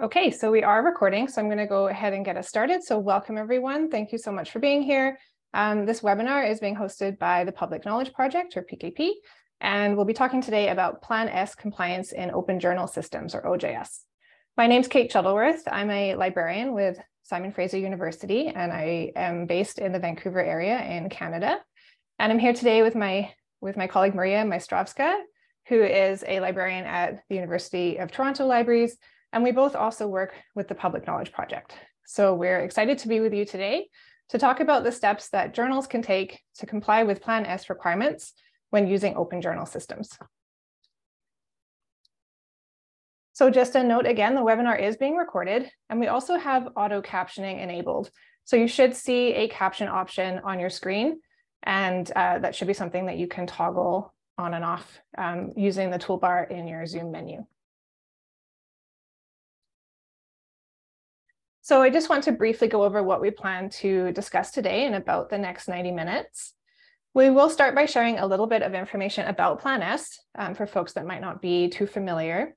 Okay, so we are recording, so I'm going to go ahead and get us started. So welcome everyone. Thank you so much for being here. Um, this webinar is being hosted by the Public Knowledge Project, or PKP, and we'll be talking today about Plan S compliance in open journal systems, or OJS. My name's Kate Shuttleworth. I'm a librarian with Simon Fraser University, and I am based in the Vancouver area in Canada. And I'm here today with my, with my colleague Maria Maestrovska, who is a librarian at the University of Toronto Libraries, and we both also work with the Public Knowledge Project. So we're excited to be with you today to talk about the steps that journals can take to comply with Plan S requirements when using open journal systems. So just a note again, the webinar is being recorded and we also have auto captioning enabled. So you should see a caption option on your screen and uh, that should be something that you can toggle on and off um, using the toolbar in your Zoom menu. So I just want to briefly go over what we plan to discuss today in about the next 90 minutes. We will start by sharing a little bit of information about Plan S um, for folks that might not be too familiar.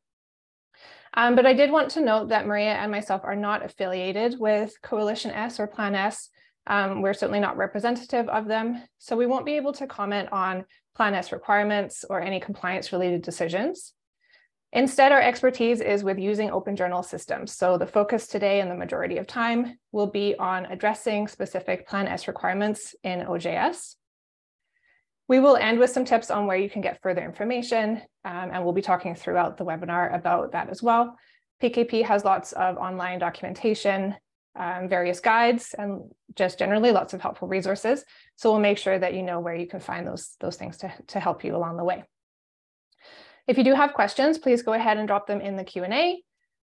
Um, but I did want to note that Maria and myself are not affiliated with Coalition S or Plan S. Um, we're certainly not representative of them, so we won't be able to comment on Plan S requirements or any compliance related decisions. Instead, our expertise is with using open journal systems. So the focus today and the majority of time will be on addressing specific Plan S requirements in OJS. We will end with some tips on where you can get further information, um, and we'll be talking throughout the webinar about that as well. PKP has lots of online documentation, um, various guides, and just generally lots of helpful resources. So we'll make sure that you know where you can find those, those things to, to help you along the way. If you do have questions, please go ahead and drop them in the Q&A.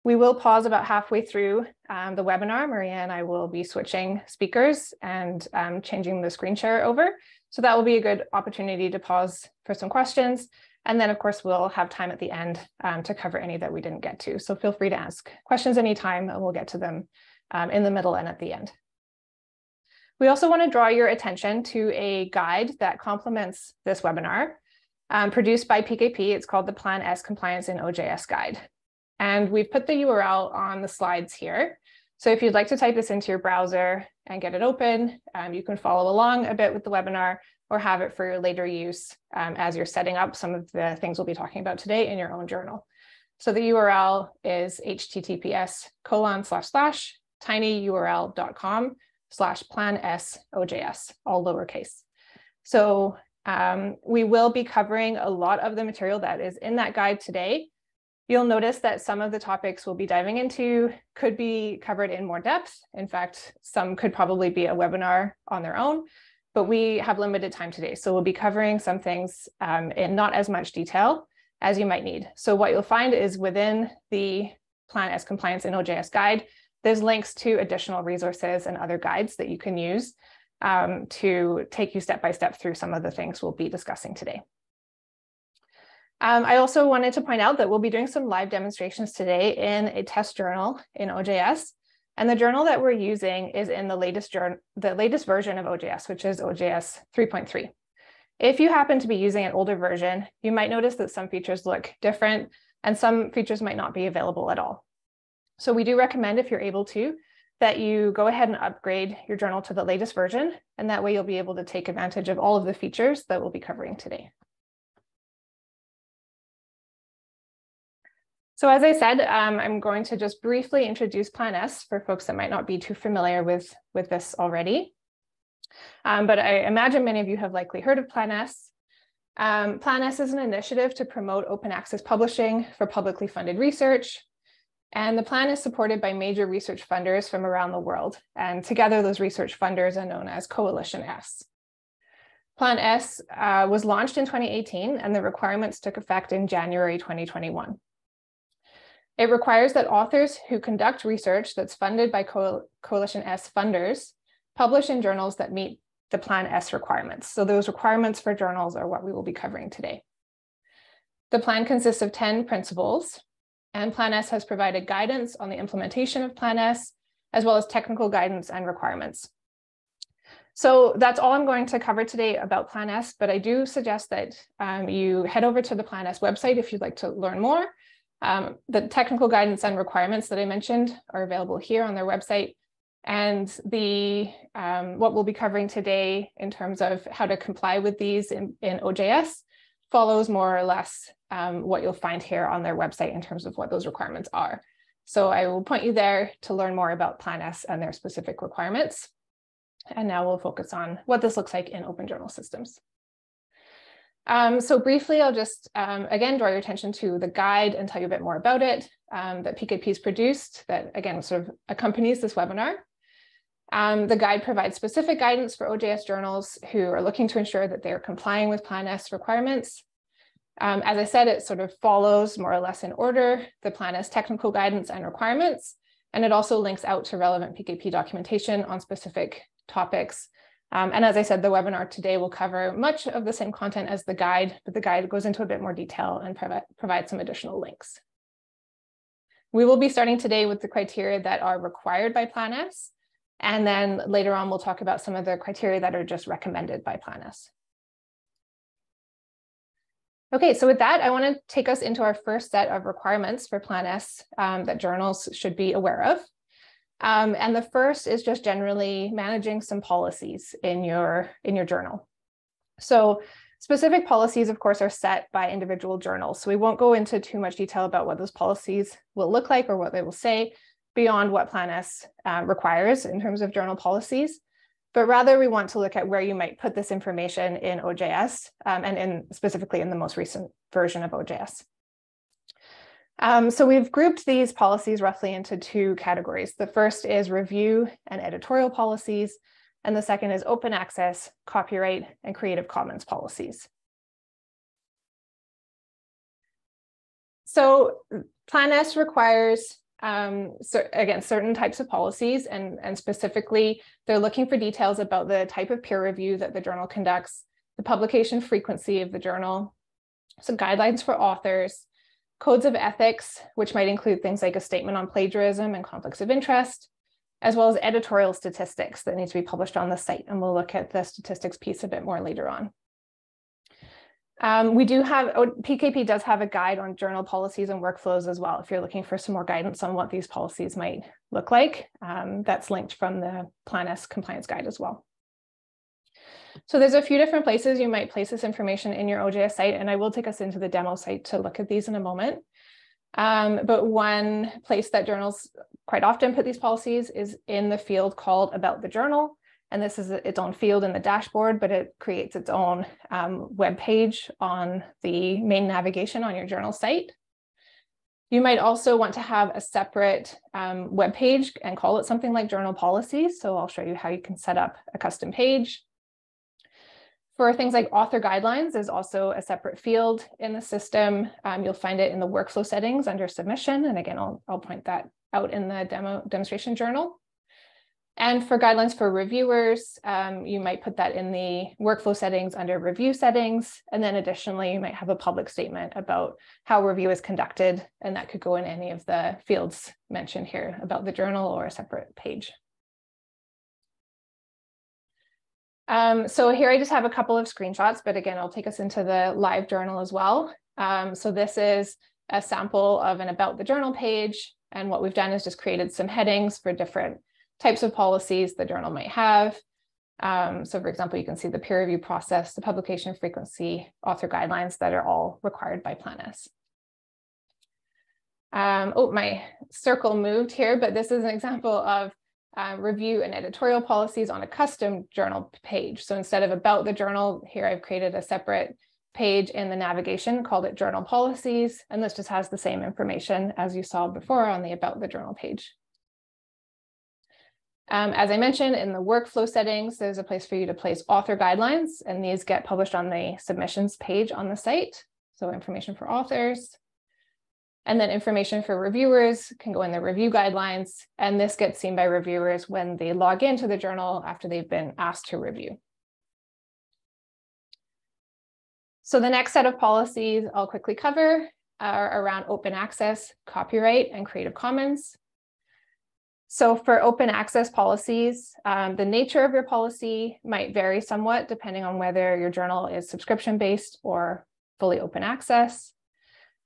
We will pause about halfway through um, the webinar. Maria and I will be switching speakers and um, changing the screen share over. So that will be a good opportunity to pause for some questions. And then of course, we'll have time at the end um, to cover any that we didn't get to. So feel free to ask questions anytime and we'll get to them um, in the middle and at the end. We also wanna draw your attention to a guide that complements this webinar um, produced by PKP. It's called the Plan S Compliance in OJS Guide. And we've put the URL on the slides here. So if you'd like to type this into your browser and get it open, um, you can follow along a bit with the webinar or have it for your later use um, as you're setting up some of the things we'll be talking about today in your own journal. So the URL is https colon slash slash tinyurl.com slash plan s ojs, all lowercase. So um, we will be covering a lot of the material that is in that guide today. You'll notice that some of the topics we'll be diving into could be covered in more depth. In fact, some could probably be a webinar on their own, but we have limited time today. So we'll be covering some things um, in not as much detail as you might need. So what you'll find is within the Plan S Compliance in OJS guide, there's links to additional resources and other guides that you can use um, to take you step by step through some of the things we'll be discussing today. Um, I also wanted to point out that we'll be doing some live demonstrations today in a test journal in OJS. And the journal that we're using is in the latest, the latest version of OJS, which is OJS 3.3. If you happen to be using an older version, you might notice that some features look different and some features might not be available at all. So we do recommend if you're able to, that you go ahead and upgrade your journal to the latest version, and that way you'll be able to take advantage of all of the features that we'll be covering today. So as I said, um, I'm going to just briefly introduce Plan S for folks that might not be too familiar with, with this already. Um, but I imagine many of you have likely heard of Plan S. Um, Plan S is an initiative to promote open access publishing for publicly funded research, and the plan is supported by major research funders from around the world. And together, those research funders are known as Coalition S. Plan S uh, was launched in 2018, and the requirements took effect in January 2021. It requires that authors who conduct research that's funded by Co Coalition S funders publish in journals that meet the Plan S requirements. So those requirements for journals are what we will be covering today. The plan consists of 10 principles, and Plan S has provided guidance on the implementation of Plan S, as well as technical guidance and requirements. So that's all I'm going to cover today about Plan S, but I do suggest that um, you head over to the Plan S website if you'd like to learn more. Um, the technical guidance and requirements that I mentioned are available here on their website. And the um, what we'll be covering today in terms of how to comply with these in, in OJS follows more or less um, what you'll find here on their website in terms of what those requirements are. So I will point you there to learn more about Plan S and their specific requirements. And now we'll focus on what this looks like in open journal systems. Um, so briefly, I'll just, um, again, draw your attention to the guide and tell you a bit more about it um, that PKP's produced that, again, sort of accompanies this webinar. Um, the guide provides specific guidance for OJS journals who are looking to ensure that they're complying with Plan S requirements. Um, as I said, it sort of follows more or less in order the Plan S technical guidance and requirements, and it also links out to relevant PKP documentation on specific topics. Um, and as I said, the webinar today will cover much of the same content as the guide, but the guide goes into a bit more detail and provi provide some additional links. We will be starting today with the criteria that are required by Plan S, and then later on, we'll talk about some of the criteria that are just recommended by Plan S. Okay, so with that, I want to take us into our first set of requirements for Plan S um, that journals should be aware of. Um, and the first is just generally managing some policies in your, in your journal. So specific policies, of course, are set by individual journals. So we won't go into too much detail about what those policies will look like or what they will say beyond what Plan S uh, requires in terms of journal policies. But rather, we want to look at where you might put this information in OJS um, and in specifically in the most recent version of OJS. Um, so we've grouped these policies roughly into two categories. The first is review and editorial policies, and the second is open access, copyright, and Creative Commons policies. So Plan S requires um, so again, certain types of policies and, and specifically they're looking for details about the type of peer review that the journal conducts, the publication frequency of the journal, some guidelines for authors, codes of ethics, which might include things like a statement on plagiarism and conflicts of interest, as well as editorial statistics that need to be published on the site. And we'll look at the statistics piece a bit more later on. Um, we do have, oh, PKP does have a guide on journal policies and workflows as well. If you're looking for some more guidance on what these policies might look like, um, that's linked from the Plan S compliance guide as well. So there's a few different places you might place this information in your OJS site, and I will take us into the demo site to look at these in a moment. Um, but one place that journals quite often put these policies is in the field called about the journal. And this is its own field in the dashboard, but it creates its own um, web page on the main navigation on your journal site. You might also want to have a separate um, web page and call it something like journal policy. So I'll show you how you can set up a custom page. For things like author guidelines, there's also a separate field in the system. Um, you'll find it in the workflow settings under submission. And again, I'll, I'll point that out in the demo demonstration journal. And for guidelines for reviewers, um, you might put that in the workflow settings under review settings. And then additionally, you might have a public statement about how review is conducted. And that could go in any of the fields mentioned here about the journal or a separate page. Um, so here I just have a couple of screenshots, but again, I'll take us into the live journal as well. Um, so this is a sample of an about the journal page. And what we've done is just created some headings for different types of policies the journal might have. Um, so for example, you can see the peer review process, the publication frequency, author guidelines that are all required by Plan S. Um, oh, my circle moved here, but this is an example of uh, review and editorial policies on a custom journal page. So instead of about the journal, here I've created a separate page in the navigation, called it journal policies. And this just has the same information as you saw before on the about the journal page. Um, as I mentioned in the workflow settings, there's a place for you to place author guidelines, and these get published on the submissions page on the site. So information for authors. And then information for reviewers can go in the review guidelines, and this gets seen by reviewers when they log into the journal after they've been asked to review. So the next set of policies I'll quickly cover are around open access, copyright, and Creative Commons. So for open access policies, um, the nature of your policy might vary somewhat depending on whether your journal is subscription based or fully open access.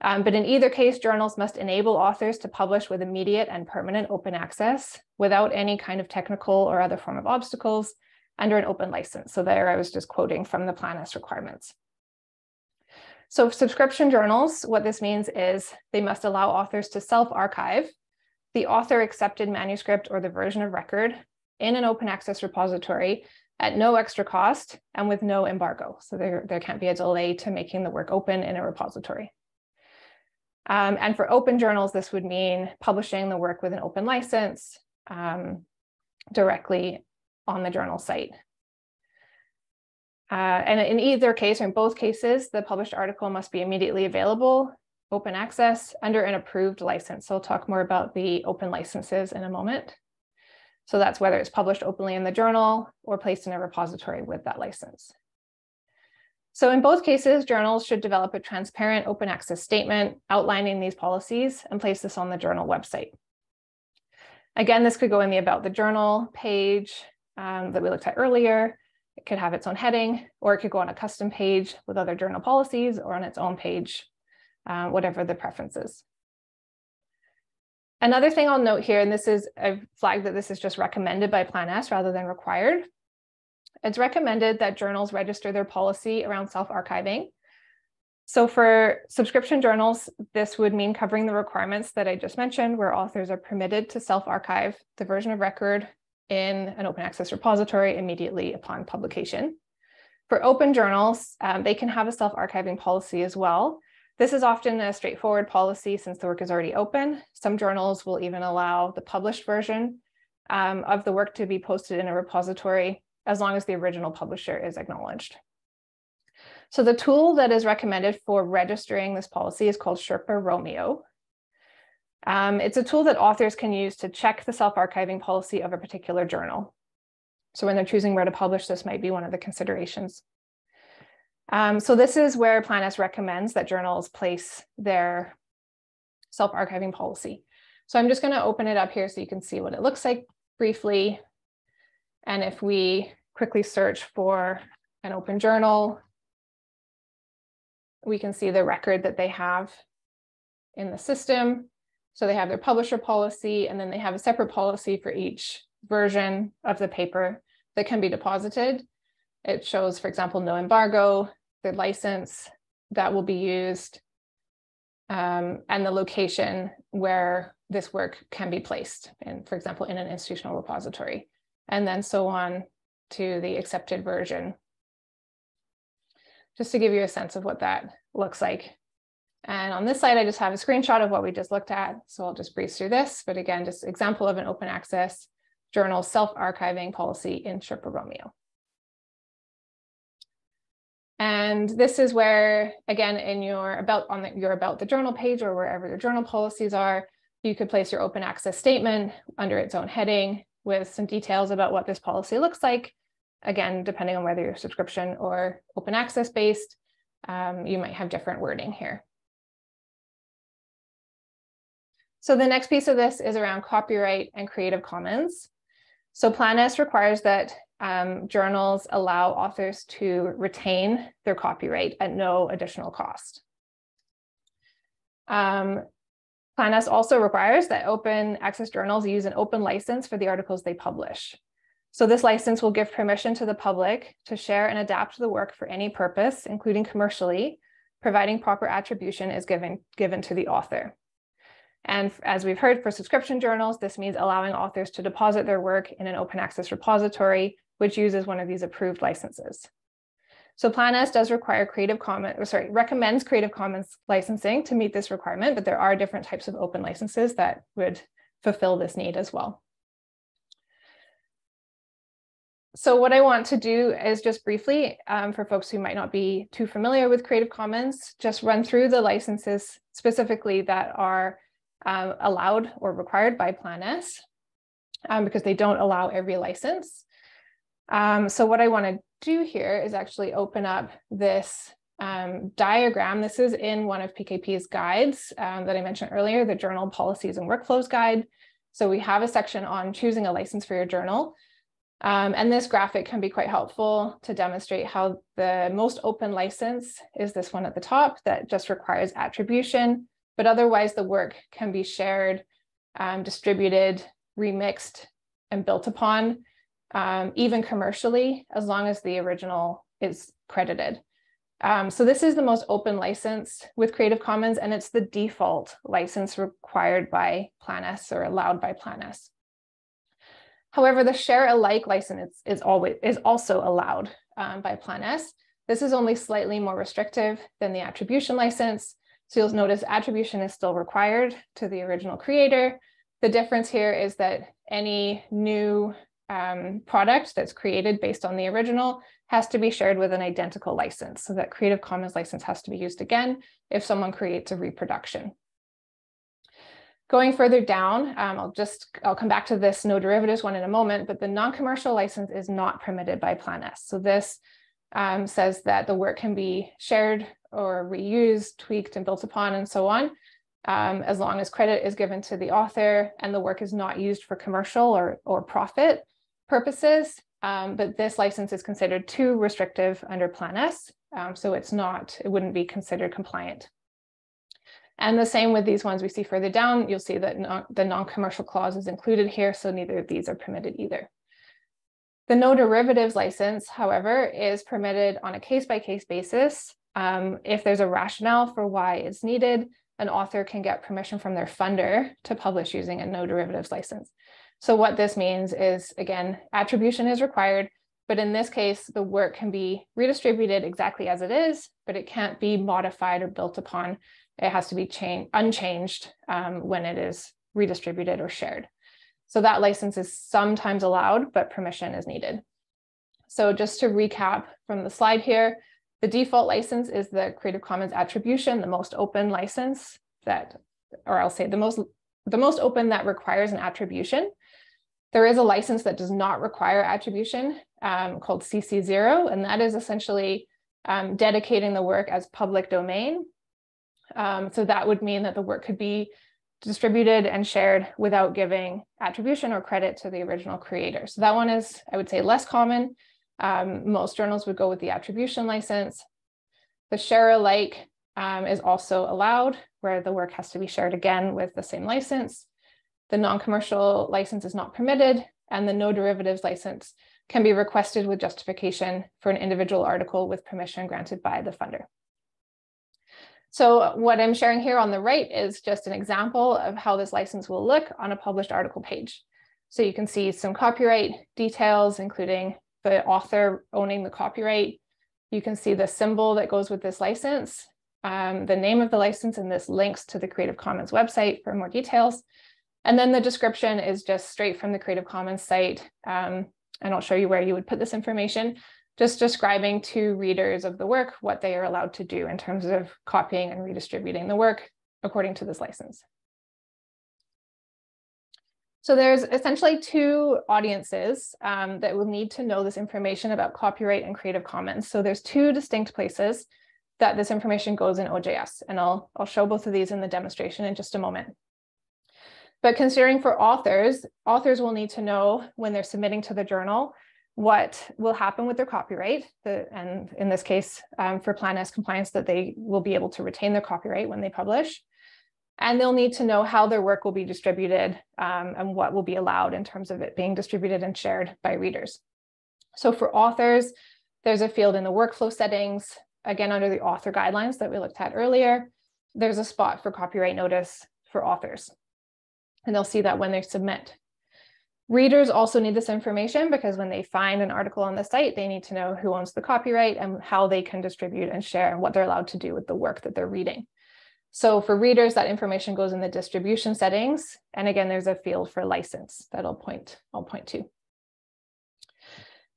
Um, but in either case, journals must enable authors to publish with immediate and permanent open access without any kind of technical or other form of obstacles under an open license. So there I was just quoting from the Plan S requirements. So subscription journals, what this means is they must allow authors to self-archive the author accepted manuscript or the version of record in an open access repository at no extra cost and with no embargo. So there, there can't be a delay to making the work open in a repository. Um, and for open journals, this would mean publishing the work with an open license um, directly on the journal site. Uh, and in either case, or in both cases, the published article must be immediately available, open access, under an approved license. So we'll talk more about the open licenses in a moment. So that's whether it's published openly in the journal or placed in a repository with that license. So in both cases, journals should develop a transparent open access statement outlining these policies and place this on the journal website. Again, this could go in the About the Journal page um, that we looked at earlier. It could have its own heading, or it could go on a custom page with other journal policies or on its own page, uh, whatever the preference is. Another thing I'll note here, and this is a flag that this is just recommended by Plan S rather than required. It's recommended that journals register their policy around self-archiving. So for subscription journals, this would mean covering the requirements that I just mentioned, where authors are permitted to self-archive the version of record in an open access repository immediately upon publication. For open journals, um, they can have a self-archiving policy as well, this is often a straightforward policy since the work is already open. Some journals will even allow the published version um, of the work to be posted in a repository as long as the original publisher is acknowledged. So the tool that is recommended for registering this policy is called Sherpa Romeo. Um, it's a tool that authors can use to check the self-archiving policy of a particular journal. So when they're choosing where to publish, this might be one of the considerations. Um, so this is where Plan S recommends that journals place their self-archiving policy. So I'm just going to open it up here so you can see what it looks like briefly. And if we quickly search for an open journal, we can see the record that they have in the system. So they have their publisher policy, and then they have a separate policy for each version of the paper that can be deposited. It shows, for example, no embargo, the license that will be used, um, and the location where this work can be placed, in, for example, in an institutional repository, and then so on to the accepted version. Just to give you a sense of what that looks like. And on this slide, I just have a screenshot of what we just looked at. So I'll just breeze through this, but again, just example of an open access journal self-archiving policy in Sherpa Romeo. And this is where, again, in your about on the, your about the journal page or wherever your journal policies are, you could place your open access statement under its own heading with some details about what this policy looks like. Again, depending on whether you're subscription or open access based, um, you might have different wording here. So the next piece of this is around copyright and Creative Commons. So Plan S requires that um, journals allow authors to retain their copyright at no additional cost. Um, Plan S also requires that open access journals use an open license for the articles they publish. So this license will give permission to the public to share and adapt the work for any purpose, including commercially, providing proper attribution is given, given to the author. And as we've heard for subscription journals, this means allowing authors to deposit their work in an open access repository, which uses one of these approved licenses. So Plan S does require Creative Commons, or sorry, recommends Creative Commons licensing to meet this requirement, but there are different types of open licenses that would fulfill this need as well. So what I want to do is just briefly, um, for folks who might not be too familiar with Creative Commons, just run through the licenses specifically that are um, allowed or required by Plan S um, because they don't allow every license. Um, so what I want to do here is actually open up this um, diagram. This is in one of PKP's guides um, that I mentioned earlier, the Journal Policies and Workflows Guide. So we have a section on choosing a license for your journal. Um, and this graphic can be quite helpful to demonstrate how the most open license is this one at the top that just requires attribution, but otherwise the work can be shared, um, distributed, remixed, and built upon, um, even commercially, as long as the original is credited. Um, so this is the most open license with Creative Commons, and it's the default license required by Plan S or allowed by Plan S. However, the share alike license is always is also allowed um, by Plan S. This is only slightly more restrictive than the attribution license. So you'll notice attribution is still required to the original creator. The difference here is that any new um, product that's created based on the original has to be shared with an identical license. So that Creative Commons license has to be used again if someone creates a reproduction. Going further down, um, I'll just, I'll come back to this no derivatives one in a moment, but the non-commercial license is not permitted by Plan S. So this um, says that the work can be shared or reused, tweaked and built upon and so on, um, as long as credit is given to the author and the work is not used for commercial or, or profit purposes. Um, but this license is considered too restrictive under Plan S. Um, so it's not, it wouldn't be considered compliant. And the same with these ones we see further down, you'll see that non the non-commercial clause is included here, so neither of these are permitted either. The no derivatives license, however, is permitted on a case-by-case -case basis. Um, if there's a rationale for why it's needed, an author can get permission from their funder to publish using a no derivatives license. So what this means is, again, attribution is required, but in this case, the work can be redistributed exactly as it is, but it can't be modified or built upon it has to be unchanged um, when it is redistributed or shared. So that license is sometimes allowed, but permission is needed. So just to recap from the slide here, the default license is the Creative Commons attribution, the most open license that, or I'll say the most, the most open that requires an attribution. There is a license that does not require attribution um, called CC0, and that is essentially um, dedicating the work as public domain um, so that would mean that the work could be distributed and shared without giving attribution or credit to the original creator. So that one is, I would say, less common. Um, most journals would go with the attribution license. The share alike um, is also allowed, where the work has to be shared again with the same license. The non-commercial license is not permitted, and the no derivatives license can be requested with justification for an individual article with permission granted by the funder. So what I'm sharing here on the right is just an example of how this license will look on a published article page. So you can see some copyright details, including the author owning the copyright. You can see the symbol that goes with this license, um, the name of the license, and this links to the Creative Commons website for more details. And then the description is just straight from the Creative Commons site. Um, and I'll show you where you would put this information just describing to readers of the work what they are allowed to do in terms of copying and redistributing the work according to this license. So there's essentially two audiences um, that will need to know this information about copyright and Creative Commons. So there's two distinct places that this information goes in OJS, and I'll, I'll show both of these in the demonstration in just a moment. But considering for authors, authors will need to know when they're submitting to the journal what will happen with their copyright, the, and in this case, um, for Plan S compliance, that they will be able to retain their copyright when they publish. And they'll need to know how their work will be distributed um, and what will be allowed in terms of it being distributed and shared by readers. So for authors, there's a field in the workflow settings, again, under the author guidelines that we looked at earlier, there's a spot for copyright notice for authors. And they'll see that when they submit Readers also need this information because when they find an article on the site, they need to know who owns the copyright and how they can distribute and share and what they're allowed to do with the work that they're reading. So for readers, that information goes in the distribution settings. And again, there's a field for license that I'll point, I'll point to.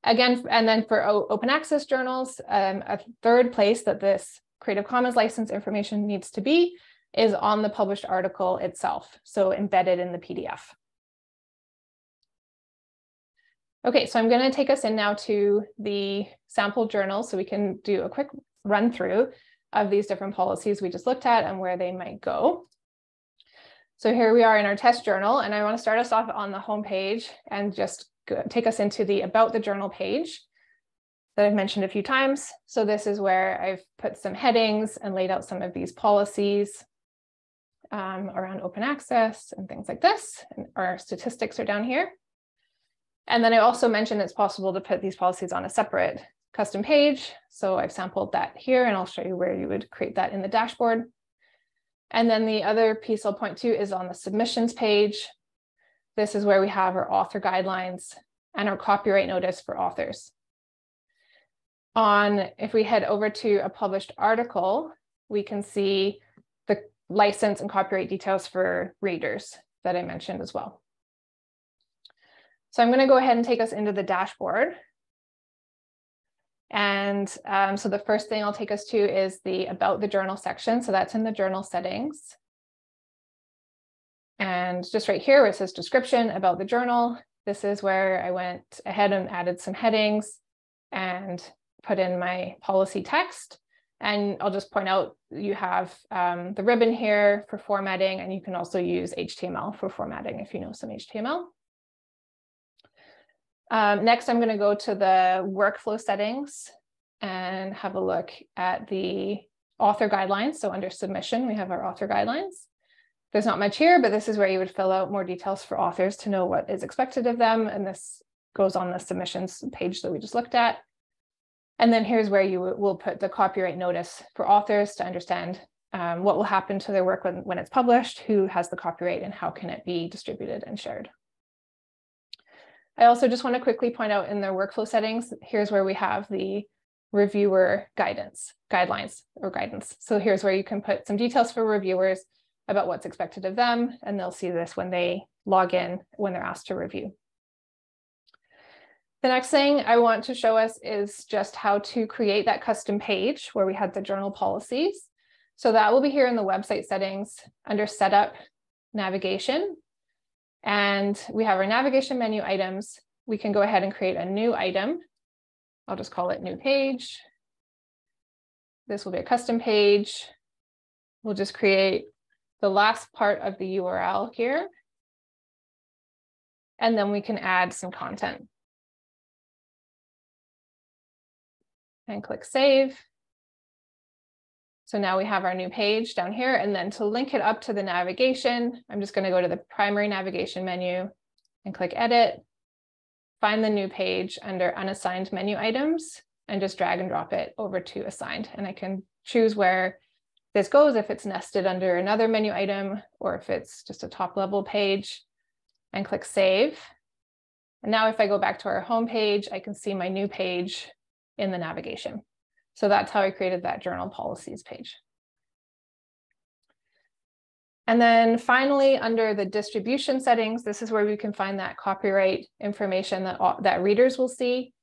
Again, and then for open access journals, um, a third place that this Creative Commons license information needs to be is on the published article itself, so embedded in the PDF. Okay, so I'm going to take us in now to the sample journal so we can do a quick run through of these different policies we just looked at and where they might go. So here we are in our test journal, and I want to start us off on the home page and just take us into the About the Journal page that I've mentioned a few times. So this is where I've put some headings and laid out some of these policies um, around open access and things like this. And our statistics are down here. And then I also mentioned it's possible to put these policies on a separate custom page. So I've sampled that here and I'll show you where you would create that in the dashboard. And then the other piece I'll point to is on the submissions page. This is where we have our author guidelines and our copyright notice for authors. On, if we head over to a published article, we can see license and copyright details for readers that I mentioned as well. So I'm going to go ahead and take us into the dashboard. And um, so the first thing I'll take us to is the about the journal section. So that's in the journal settings. And just right here where it says description about the journal, this is where I went ahead and added some headings and put in my policy text. And I'll just point out you have um, the ribbon here for formatting, and you can also use HTML for formatting if you know some HTML. Um, next, I'm going to go to the workflow settings and have a look at the author guidelines. So under submission, we have our author guidelines. There's not much here, but this is where you would fill out more details for authors to know what is expected of them. And this goes on the submissions page that we just looked at. And then here's where you will put the copyright notice for authors to understand um, what will happen to their work when, when it's published, who has the copyright, and how can it be distributed and shared. I also just want to quickly point out in the workflow settings, here's where we have the reviewer guidance, guidelines or guidance. So here's where you can put some details for reviewers about what's expected of them, and they'll see this when they log in, when they're asked to review. The next thing I want to show us is just how to create that custom page where we had the journal policies. So that will be here in the website settings under setup navigation. And we have our navigation menu items. We can go ahead and create a new item. I'll just call it new page. This will be a custom page. We'll just create the last part of the URL here. And then we can add some content. And click save. So now we have our new page down here. And then to link it up to the navigation, I'm just going to go to the primary navigation menu and click edit, find the new page under unassigned menu items and just drag and drop it over to assigned. And I can choose where this goes, if it's nested under another menu item or if it's just a top level page and click save. And now if I go back to our home page, I can see my new page in the navigation. So that's how I created that journal policies page. And then finally, under the distribution settings, this is where we can find that copyright information that, that readers will see.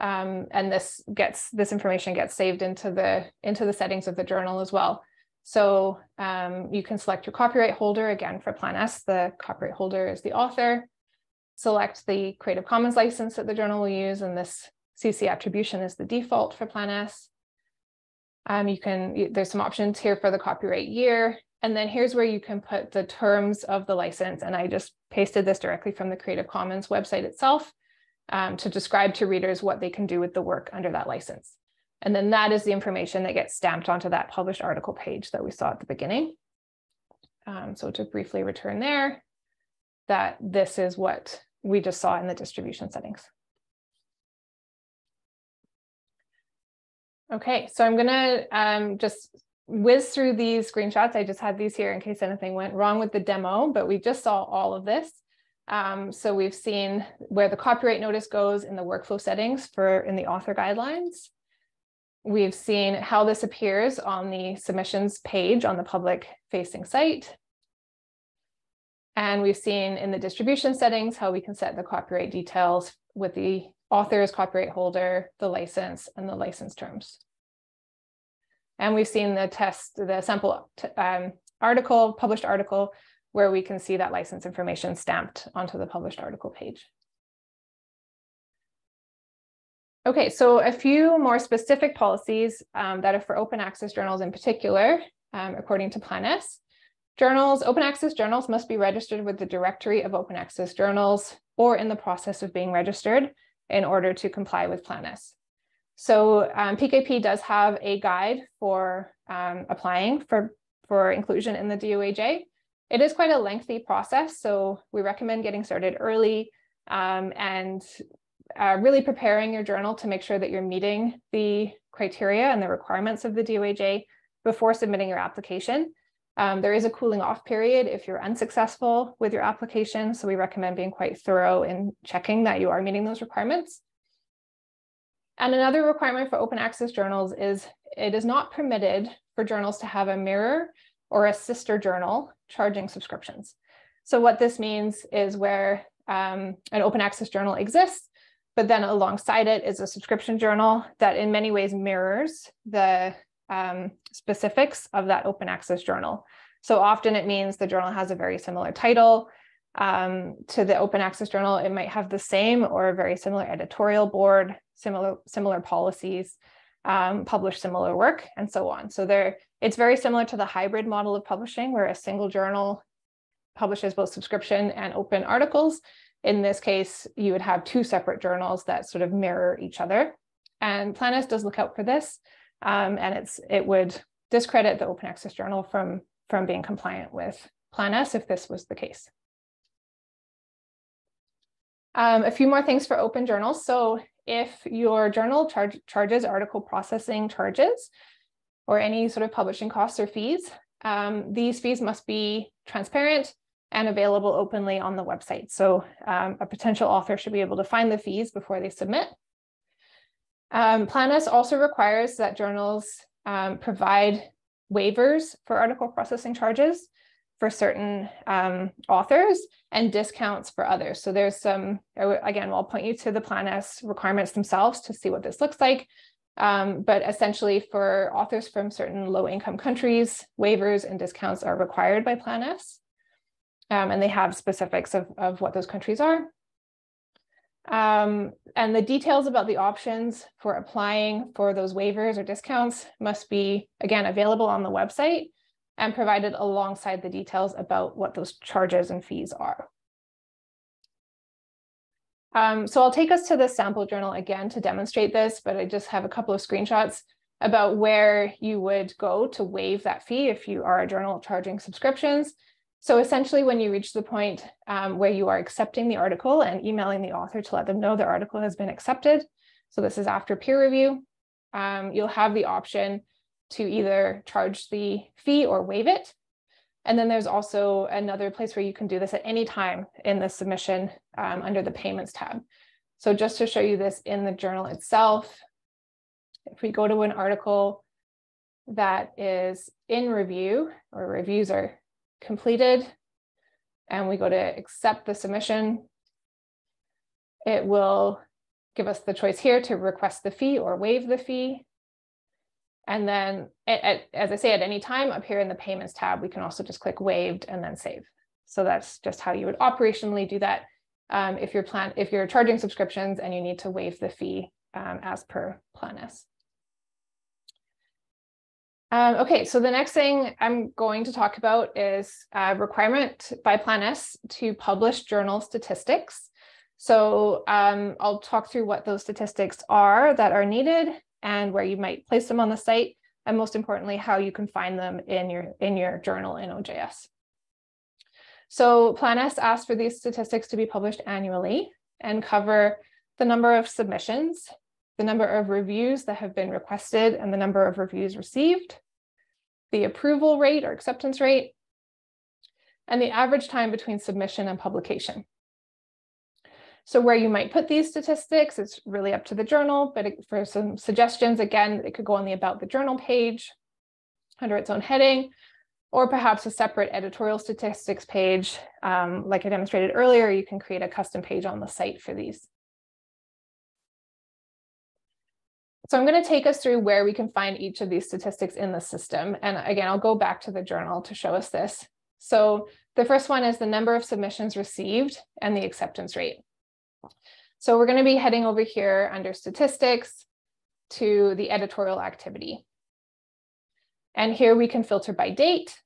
Um, and this gets this information gets saved into the into the settings of the journal as well. So um, you can select your copyright holder again for Plan S. The copyright holder is the author. Select the Creative Commons license that the journal will use, and this CC attribution is the default for Plan S. Um, you can, there's some options here for the copyright year. And then here's where you can put the terms of the license. And I just pasted this directly from the Creative Commons website itself um, to describe to readers what they can do with the work under that license. And then that is the information that gets stamped onto that published article page that we saw at the beginning. Um, so to briefly return there, that this is what we just saw in the distribution settings. Okay, so I'm gonna um, just whiz through these screenshots. I just had these here in case anything went wrong with the demo, but we just saw all of this. Um, so we've seen where the copyright notice goes in the workflow settings for in the author guidelines. We've seen how this appears on the submissions page on the public facing site. And we've seen in the distribution settings how we can set the copyright details with the author's copyright holder, the license, and the license terms. And we've seen the test, the sample um, article, published article, where we can see that license information stamped onto the published article page. Okay, so a few more specific policies um, that are for open access journals in particular, um, according to Plan S. Journals, open access journals must be registered with the directory of open access journals or in the process of being registered in order to comply with Plan S. So um, PKP does have a guide for um, applying for, for inclusion in the DOAJ. It is quite a lengthy process, so we recommend getting started early um, and uh, really preparing your journal to make sure that you're meeting the criteria and the requirements of the DOAJ before submitting your application. Um, there is a cooling off period if you're unsuccessful with your application, so we recommend being quite thorough in checking that you are meeting those requirements. And another requirement for open access journals is it is not permitted for journals to have a mirror or a sister journal charging subscriptions. So what this means is where um, an open access journal exists, but then alongside it is a subscription journal that in many ways mirrors the um, specifics of that open access journal. So often it means the journal has a very similar title um, to the open access journal. It might have the same or a very similar editorial board, similar, similar policies, um, publish similar work, and so on. So there, it's very similar to the hybrid model of publishing where a single journal publishes both subscription and open articles. In this case, you would have two separate journals that sort of mirror each other. And Plan S does look out for this, um, and it's it would discredit the open access journal from, from being compliant with Plan S if this was the case. Um, a few more things for open journals. So if your journal charge, charges article processing charges or any sort of publishing costs or fees, um, these fees must be transparent and available openly on the website. So um, a potential author should be able to find the fees before they submit. Um, Plan S also requires that journals um, provide waivers for article processing charges for certain um, authors and discounts for others. So there's some, again, I'll point you to the Plan S requirements themselves to see what this looks like. Um, but essentially for authors from certain low income countries, waivers and discounts are required by Plan S. Um, and they have specifics of, of what those countries are. Um, and the details about the options for applying for those waivers or discounts must be, again, available on the website and provided alongside the details about what those charges and fees are. Um, so I'll take us to the sample journal again to demonstrate this, but I just have a couple of screenshots about where you would go to waive that fee if you are a journal charging subscriptions. So essentially when you reach the point um, where you are accepting the article and emailing the author to let them know the article has been accepted, so this is after peer review, um, you'll have the option to either charge the fee or waive it. And then there's also another place where you can do this at any time in the submission um, under the payments tab. So just to show you this in the journal itself, if we go to an article that is in review or reviews are completed and we go to accept the submission, it will give us the choice here to request the fee or waive the fee. And then, at, at, as I say, at any time up here in the payments tab, we can also just click waived and then save. So that's just how you would operationally do that um, if you're plan if you're charging subscriptions and you need to waive the fee um, as per Plan Planus. Um, okay, so the next thing I'm going to talk about is a requirement by Plan S to publish journal statistics. So um, I'll talk through what those statistics are that are needed and where you might place them on the site, and most importantly, how you can find them in your, in your journal in OJS. So Plan S asks for these statistics to be published annually and cover the number of submissions, the number of reviews that have been requested and the number of reviews received, the approval rate or acceptance rate, and the average time between submission and publication. So where you might put these statistics, it's really up to the journal, but for some suggestions, again, it could go on the About the Journal page under its own heading, or perhaps a separate editorial statistics page. Um, like I demonstrated earlier, you can create a custom page on the site for these. So I'm going to take us through where we can find each of these statistics in the system. And again, I'll go back to the journal to show us this. So the first one is the number of submissions received and the acceptance rate. So we're going to be heading over here under statistics to the editorial activity. And here we can filter by date.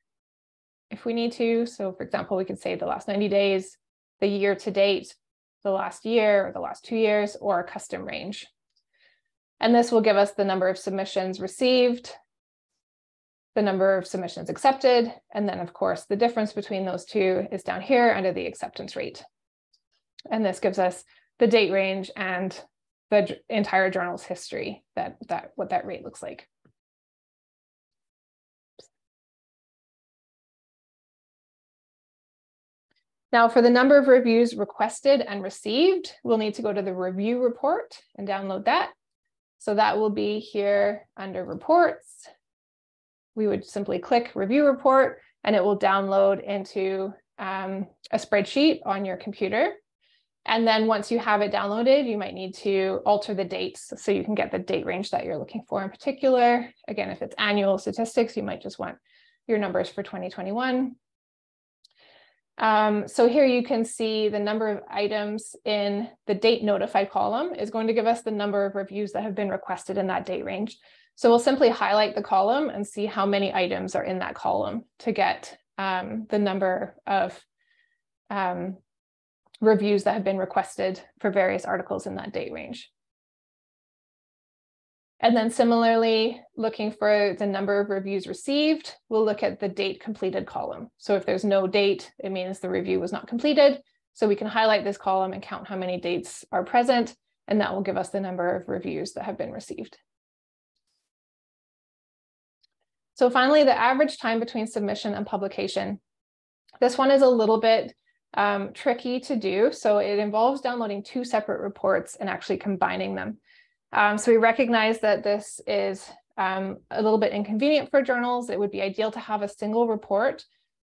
if we need to. So for example, we could say the last 90 days, the year to date, the last year, or the last two years, or a custom range. And this will give us the number of submissions received, the number of submissions accepted, and then of course, the difference between those two is down here under the acceptance rate. And this gives us the date range and the entire journal's history, that, that what that rate looks like. Now for the number of reviews requested and received, we'll need to go to the review report and download that. So that will be here under reports. We would simply click review report and it will download into um, a spreadsheet on your computer. And then once you have it downloaded, you might need to alter the dates so you can get the date range that you're looking for in particular. Again, if it's annual statistics, you might just want your numbers for 2021. Um, so here you can see the number of items in the date notified column is going to give us the number of reviews that have been requested in that date range. So we'll simply highlight the column and see how many items are in that column to get um, the number of um, reviews that have been requested for various articles in that date range. And then similarly, looking for the number of reviews received, we'll look at the date completed column. So if there's no date, it means the review was not completed. So we can highlight this column and count how many dates are present, and that will give us the number of reviews that have been received. So finally, the average time between submission and publication. This one is a little bit um, tricky to do. So it involves downloading two separate reports and actually combining them. Um, so we recognize that this is um, a little bit inconvenient for journals. It would be ideal to have a single report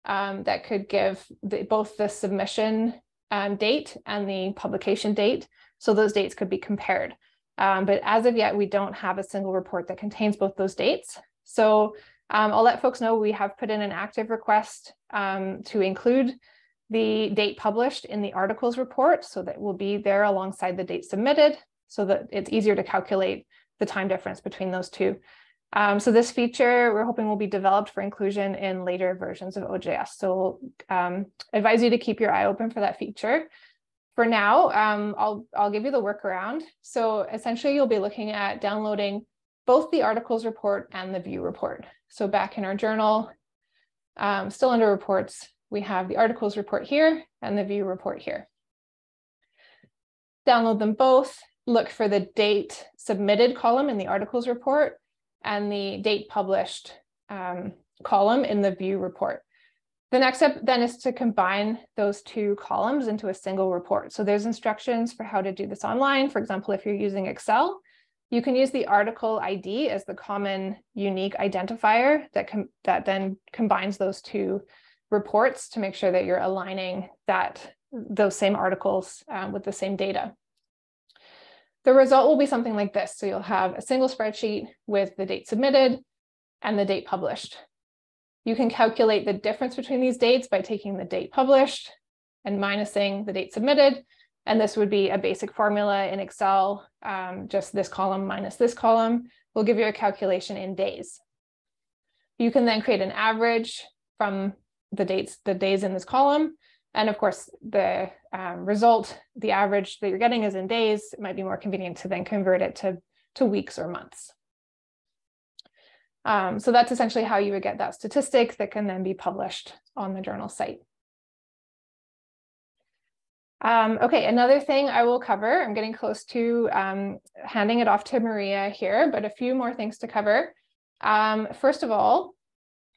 um, that could give the, both the submission um, date and the publication date. So those dates could be compared. Um, but as of yet, we don't have a single report that contains both those dates. So um, I'll let folks know we have put in an active request to include the date published in the articles report so that will be there alongside the date submitted so that it's easier to calculate the time difference between those two. Um, so this feature we're hoping will be developed for inclusion in later versions of OJS. So um, advise you to keep your eye open for that feature. For now, um, I'll, I'll give you the workaround. So essentially you'll be looking at downloading both the articles report and the view report. So back in our journal, um, still under reports, we have the articles report here and the view report here. Download them both, look for the date submitted column in the articles report and the date published um, column in the view report. The next step then is to combine those two columns into a single report. So there's instructions for how to do this online. For example, if you're using Excel, you can use the article ID as the common unique identifier that, that then combines those two reports to make sure that you're aligning that those same articles um, with the same data. The result will be something like this. So you'll have a single spreadsheet with the date submitted and the date published. You can calculate the difference between these dates by taking the date published and minusing the date submitted. And this would be a basic formula in Excel, um, just this column minus this column will give you a calculation in days. You can then create an average from the dates, the days in this column. And of course, the um, result, the average that you're getting is in days. It might be more convenient to then convert it to, to weeks or months. Um, so that's essentially how you would get that statistic that can then be published on the journal site. Um, okay, another thing I will cover, I'm getting close to um, handing it off to Maria here, but a few more things to cover. Um, first of all,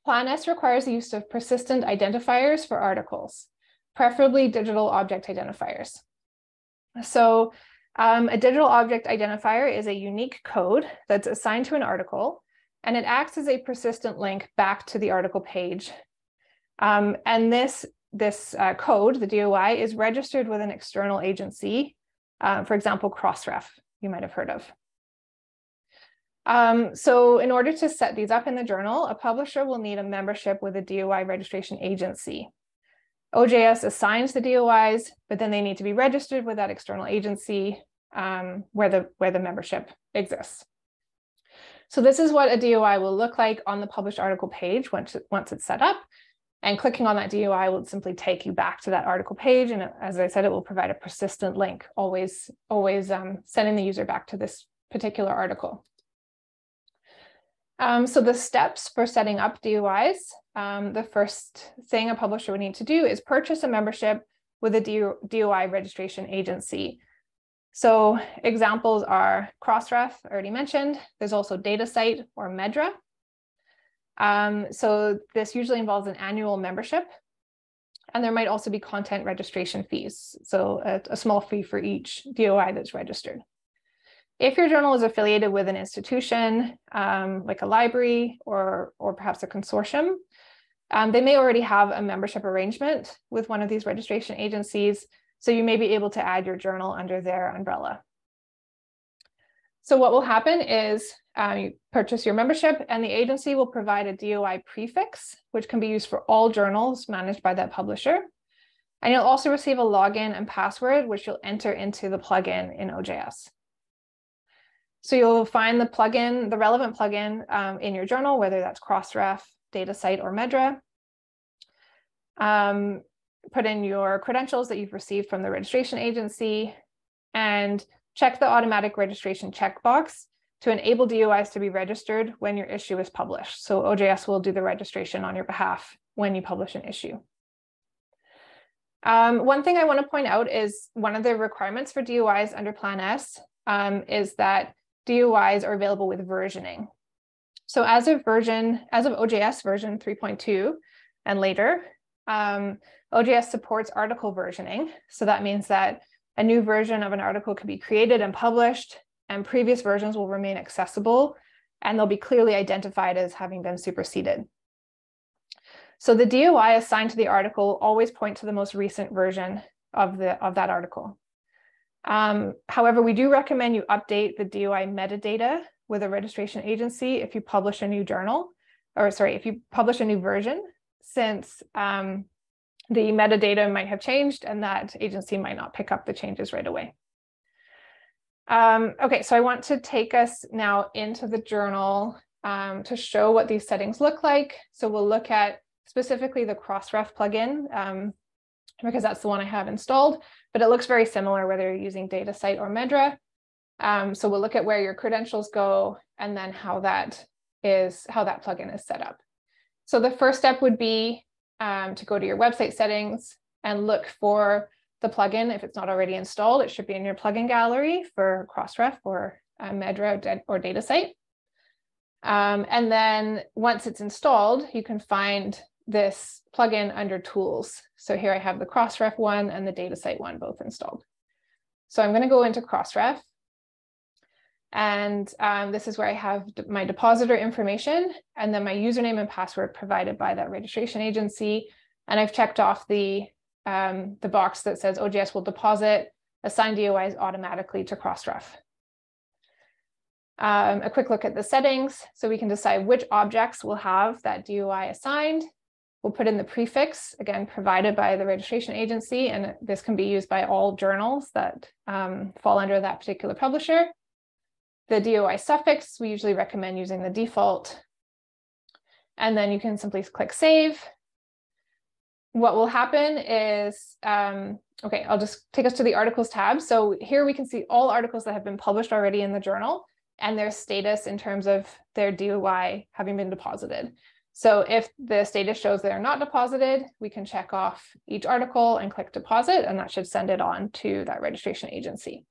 Plan S requires the use of persistent identifiers for articles, preferably digital object identifiers. So um, a digital object identifier is a unique code that's assigned to an article, and it acts as a persistent link back to the article page. Um, and this, this uh, code, the DOI, is registered with an external agency, uh, for example, Crossref, you might have heard of. Um, so in order to set these up in the journal, a publisher will need a membership with a DOI registration agency. OJS assigns the DOIs, but then they need to be registered with that external agency um, where, the, where the membership exists. So this is what a DOI will look like on the published article page once, once it's set up. And clicking on that DOI will simply take you back to that article page. And as I said, it will provide a persistent link, always, always um, sending the user back to this particular article. Um, so the steps for setting up DOIs, um, the first thing a publisher would need to do is purchase a membership with a DOI registration agency. So examples are Crossref, already mentioned. There's also DataCite or mEDRA. Um, so this usually involves an annual membership. And there might also be content registration fees. So a, a small fee for each DOI that's registered. If your journal is affiliated with an institution, um, like a library or, or perhaps a consortium, um, they may already have a membership arrangement with one of these registration agencies, so you may be able to add your journal under their umbrella. So what will happen is uh, you purchase your membership and the agency will provide a DOI prefix, which can be used for all journals managed by that publisher. And you'll also receive a login and password, which you'll enter into the plugin in OJS. So you'll find the plugin, the relevant plugin um, in your journal, whether that's Crossref, DataCite, or mEDRA. Um, put in your credentials that you've received from the registration agency and check the automatic registration checkbox to enable DOIs to be registered when your issue is published. So OJS will do the registration on your behalf when you publish an issue. Um, one thing I want to point out is one of the requirements for DOIs under Plan S um, is that DOIs are available with versioning. So as of version, as of OJS version 3.2 and later, um, OJS supports article versioning. So that means that a new version of an article can be created and published, and previous versions will remain accessible, and they'll be clearly identified as having been superseded. So the DOI assigned to the article always point to the most recent version of, the, of that article. Um, however, we do recommend you update the DOI metadata with a registration agency if you publish a new journal, or sorry, if you publish a new version, since um, the metadata might have changed and that agency might not pick up the changes right away. Um, okay, so I want to take us now into the journal um, to show what these settings look like. So we'll look at specifically the Crossref plugin um, because that's the one I have installed, but it looks very similar whether you're using DataCite or mEDRA. Um, so we'll look at where your credentials go and then how that is, how that plugin is set up. So the first step would be um, to go to your website settings and look for the plugin. If it's not already installed, it should be in your plugin gallery for Crossref or uh, mEDRA or DataCite. Um, and then once it's installed, you can find this plugin under tools. So here I have the Crossref one and the DataCite one both installed. So I'm going to go into Crossref. And um, this is where I have my depositor information and then my username and password provided by that registration agency. And I've checked off the, um, the box that says OJS will deposit assigned DOIs automatically to Crossref. Um, a quick look at the settings. So we can decide which objects will have that DOI assigned We'll put in the prefix, again, provided by the registration agency, and this can be used by all journals that um, fall under that particular publisher. The DOI suffix, we usually recommend using the default. And then you can simply click save. What will happen is, um, okay, I'll just take us to the articles tab. So here we can see all articles that have been published already in the journal and their status in terms of their DOI having been deposited. So if the status shows they're not deposited, we can check off each article and click deposit, and that should send it on to that registration agency.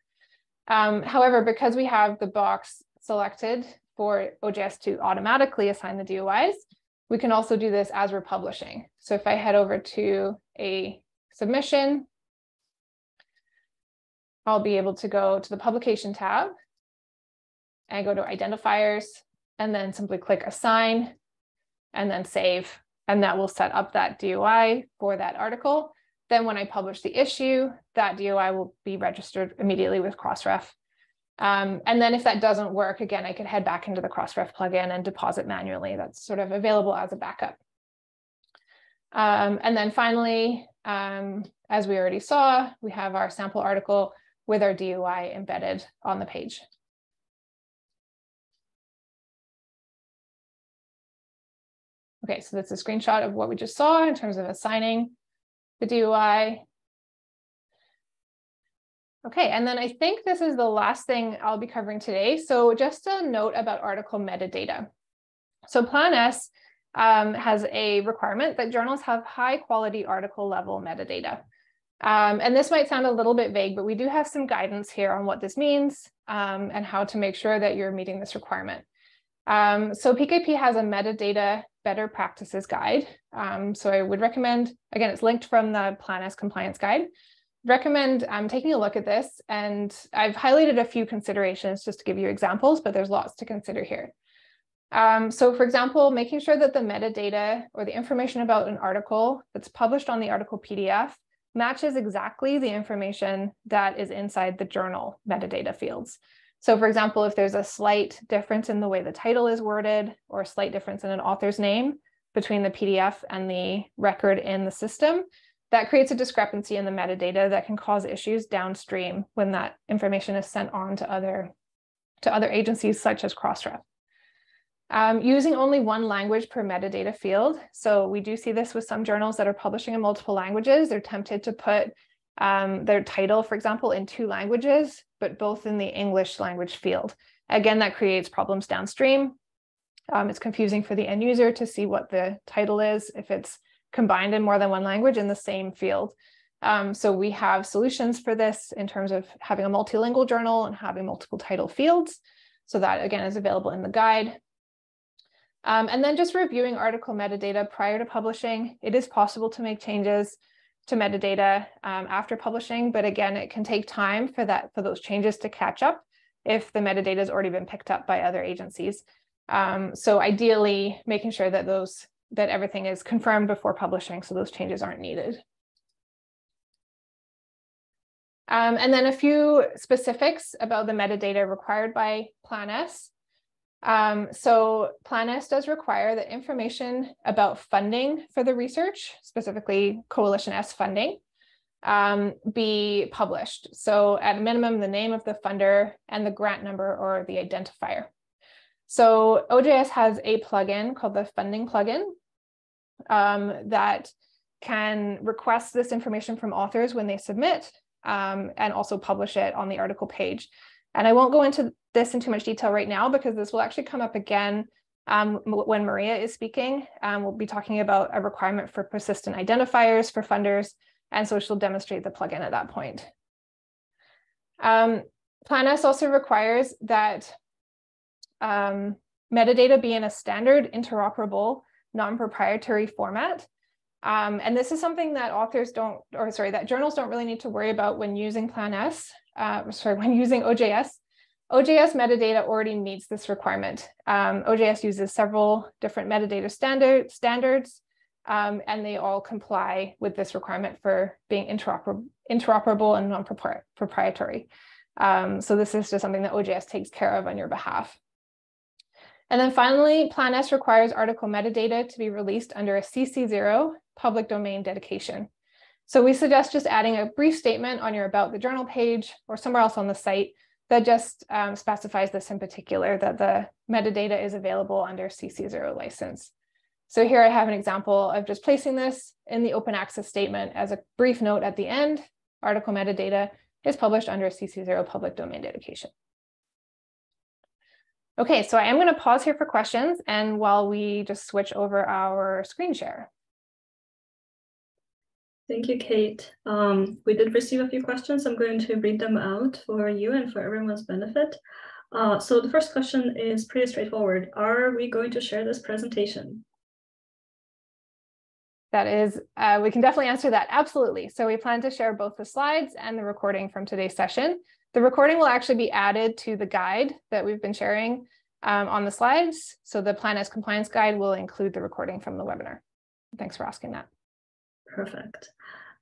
Um, however, because we have the box selected for OJS to automatically assign the DOIs, we can also do this as we're publishing. So if I head over to a submission, I'll be able to go to the publication tab and go to identifiers and then simply click assign and then save, and that will set up that DOI for that article. Then when I publish the issue, that DOI will be registered immediately with Crossref. Um, and then if that doesn't work, again, I could head back into the Crossref plugin and deposit manually. That's sort of available as a backup. Um, and then finally, um, as we already saw, we have our sample article with our DOI embedded on the page. Okay, so that's a screenshot of what we just saw in terms of assigning the DOI. Okay, and then I think this is the last thing I'll be covering today. So just a note about article metadata. So Plan S um, has a requirement that journals have high quality article level metadata. Um, and this might sound a little bit vague, but we do have some guidance here on what this means um, and how to make sure that you're meeting this requirement. Um, so PKP has a metadata better practices guide. Um, so I would recommend, again, it's linked from the Plan S compliance guide. Recommend um, taking a look at this. And I've highlighted a few considerations just to give you examples, but there's lots to consider here. Um, so for example, making sure that the metadata or the information about an article that's published on the article PDF matches exactly the information that is inside the journal metadata fields. So for example, if there's a slight difference in the way the title is worded or a slight difference in an author's name between the PDF and the record in the system, that creates a discrepancy in the metadata that can cause issues downstream when that information is sent on to other, to other agencies such as Crossref. Um, using only one language per metadata field. So we do see this with some journals that are publishing in multiple languages. They're tempted to put um, their title, for example, in two languages, but both in the English language field. Again, that creates problems downstream. Um, it's confusing for the end user to see what the title is if it's combined in more than one language in the same field. Um, so we have solutions for this in terms of having a multilingual journal and having multiple title fields. So that again is available in the guide. Um, and then just reviewing article metadata prior to publishing. It is possible to make changes to metadata um, after publishing, but again, it can take time for that for those changes to catch up if the metadata has already been picked up by other agencies. Um, so ideally, making sure that those that everything is confirmed before publishing, so those changes aren't needed. Um, and then a few specifics about the metadata required by Plan S. Um, so Plan S does require that information about funding for the research, specifically Coalition S funding, um, be published. So at a minimum, the name of the funder and the grant number or the identifier. So OJS has a plugin called the funding plugin um, that can request this information from authors when they submit um, and also publish it on the article page. And I won't go into this in too much detail right now because this will actually come up again um, when Maria is speaking. Um, we'll be talking about a requirement for persistent identifiers for funders, and so she'll demonstrate the plugin at that point. Um, Plan S also requires that um, metadata be in a standard interoperable non-proprietary format. Um, and this is something that authors don't, or sorry, that journals don't really need to worry about when using Plan S, uh, sorry, when using OJS. OJS metadata already meets this requirement. Um, OJS uses several different metadata standard, standards, um, and they all comply with this requirement for being interoper interoperable and non-proprietary. Um, so this is just something that OJS takes care of on your behalf. And then finally, Plan S requires article metadata to be released under a CC0 public domain dedication. So we suggest just adding a brief statement on your About the Journal page or somewhere else on the site that just um, specifies this in particular, that the metadata is available under CC0 license. So here I have an example of just placing this in the open access statement as a brief note at the end, article metadata is published under CC0 public domain dedication. Okay, so I am gonna pause here for questions and while we just switch over our screen share. Thank you, Kate. Um, we did receive a few questions. I'm going to read them out for you and for everyone's benefit. Uh, so the first question is pretty straightforward. Are we going to share this presentation? That is, uh, we can definitely answer that. Absolutely. So we plan to share both the slides and the recording from today's session. The recording will actually be added to the guide that we've been sharing um, on the slides. So the Plan S compliance guide will include the recording from the webinar. Thanks for asking that. Perfect.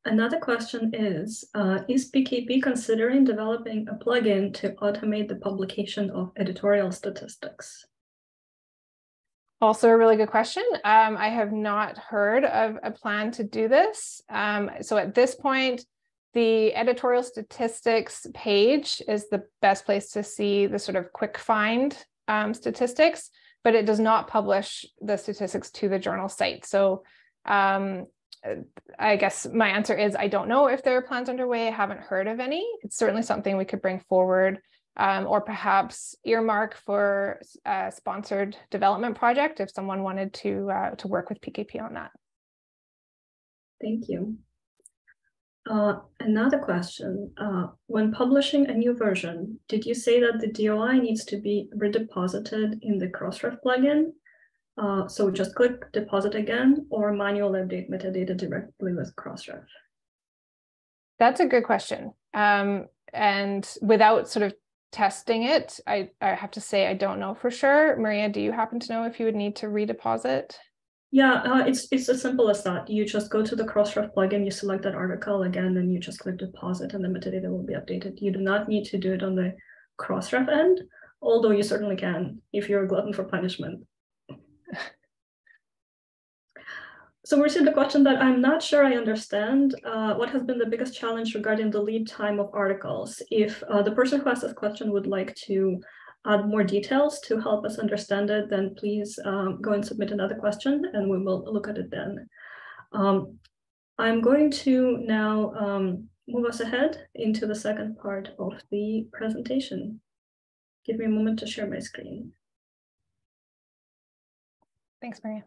Another question is, uh, is PKP considering developing a plugin to automate the publication of editorial statistics? Also a really good question. Um, I have not heard of a plan to do this. Um, so at this point, the editorial statistics page is the best place to see the sort of quick find um, statistics. but it does not publish the statistics to the journal site. So um, I guess my answer is I don't know if there are plans underway. I haven't heard of any. It's certainly something we could bring forward um, or perhaps earmark for a sponsored development project if someone wanted to, uh, to work with PKP on that. Thank you. Uh, another question, uh, when publishing a new version, did you say that the DOI needs to be redeposited in the Crossref plugin? Uh, so just click deposit again or manually update metadata directly with Crossref? That's a good question. Um, and without sort of testing it, I, I have to say I don't know for sure. Maria, do you happen to know if you would need to redeposit? Yeah, uh, it's it's as simple as that. You just go to the Crossref plugin, you select that article again, and you just click deposit, and the metadata will be updated. You do not need to do it on the Crossref end, although you certainly can if you're a glutton for punishment. So we received a question that I'm not sure I understand. Uh, what has been the biggest challenge regarding the lead time of articles? If uh, the person who asked this question would like to add more details to help us understand it, then please um, go and submit another question and we will look at it then. Um, I'm going to now um, move us ahead into the second part of the presentation. Give me a moment to share my screen. Thanks, Maria.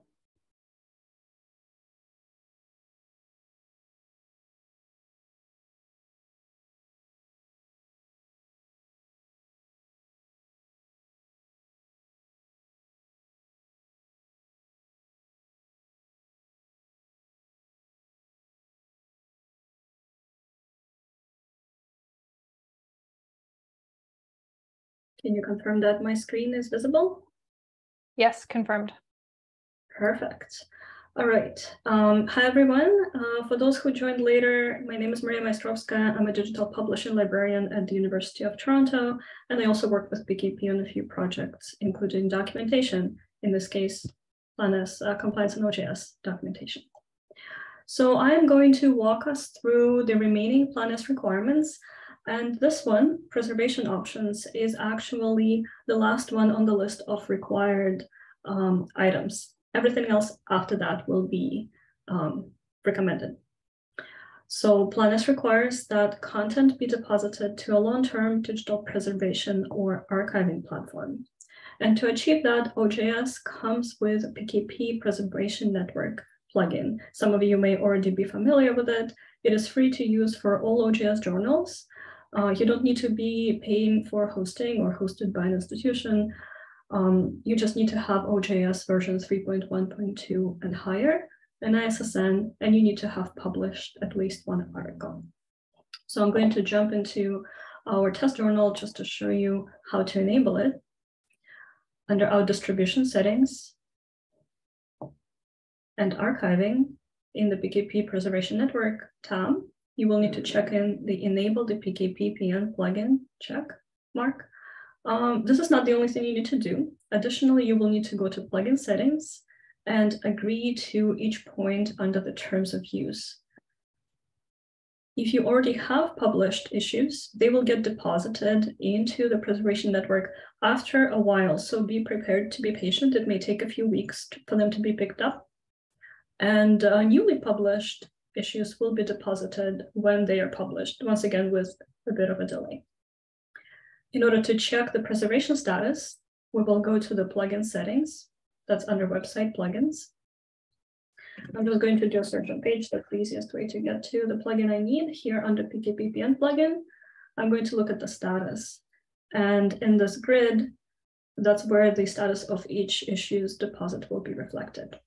Can you confirm that my screen is visible? Yes, confirmed. Perfect. All right. Um, hi, everyone. Uh, for those who joined later, my name is Maria Maistrovskaya. I'm a digital publishing librarian at the University of Toronto, and I also work with PKP on a few projects, including documentation, in this case, Plan S uh, compliance and OJS documentation. So I am going to walk us through the remaining Plan S requirements and this one, preservation options, is actually the last one on the list of required um, items. Everything else after that will be um, recommended. So Plan S requires that content be deposited to a long-term digital preservation or archiving platform. And to achieve that, OJS comes with a PKP Preservation Network plugin. Some of you may already be familiar with it. It is free to use for all OJS journals, uh, you don't need to be paying for hosting or hosted by an institution. Um, you just need to have OJS version 3.1.2 and higher, an ISSN, and you need to have published at least one article. So I'm going to jump into our test journal just to show you how to enable it. Under our distribution settings and archiving in the PKP Preservation Network tab, you will need to check in the enable the PKP PN plugin check mark. Um, this is not the only thing you need to do. Additionally, you will need to go to plugin settings and agree to each point under the terms of use. If you already have published issues, they will get deposited into the preservation network after a while. So be prepared to be patient. It may take a few weeks for them to be picked up. And uh, newly published issues will be deposited when they are published, once again with a bit of a delay. In order to check the preservation status, we will go to the plugin settings. That's under website plugins. I'm just going to do a search on page. That's the easiest way to get to the plugin I need here under PKPPN plugin. I'm going to look at the status. And in this grid, that's where the status of each issue's deposit will be reflected.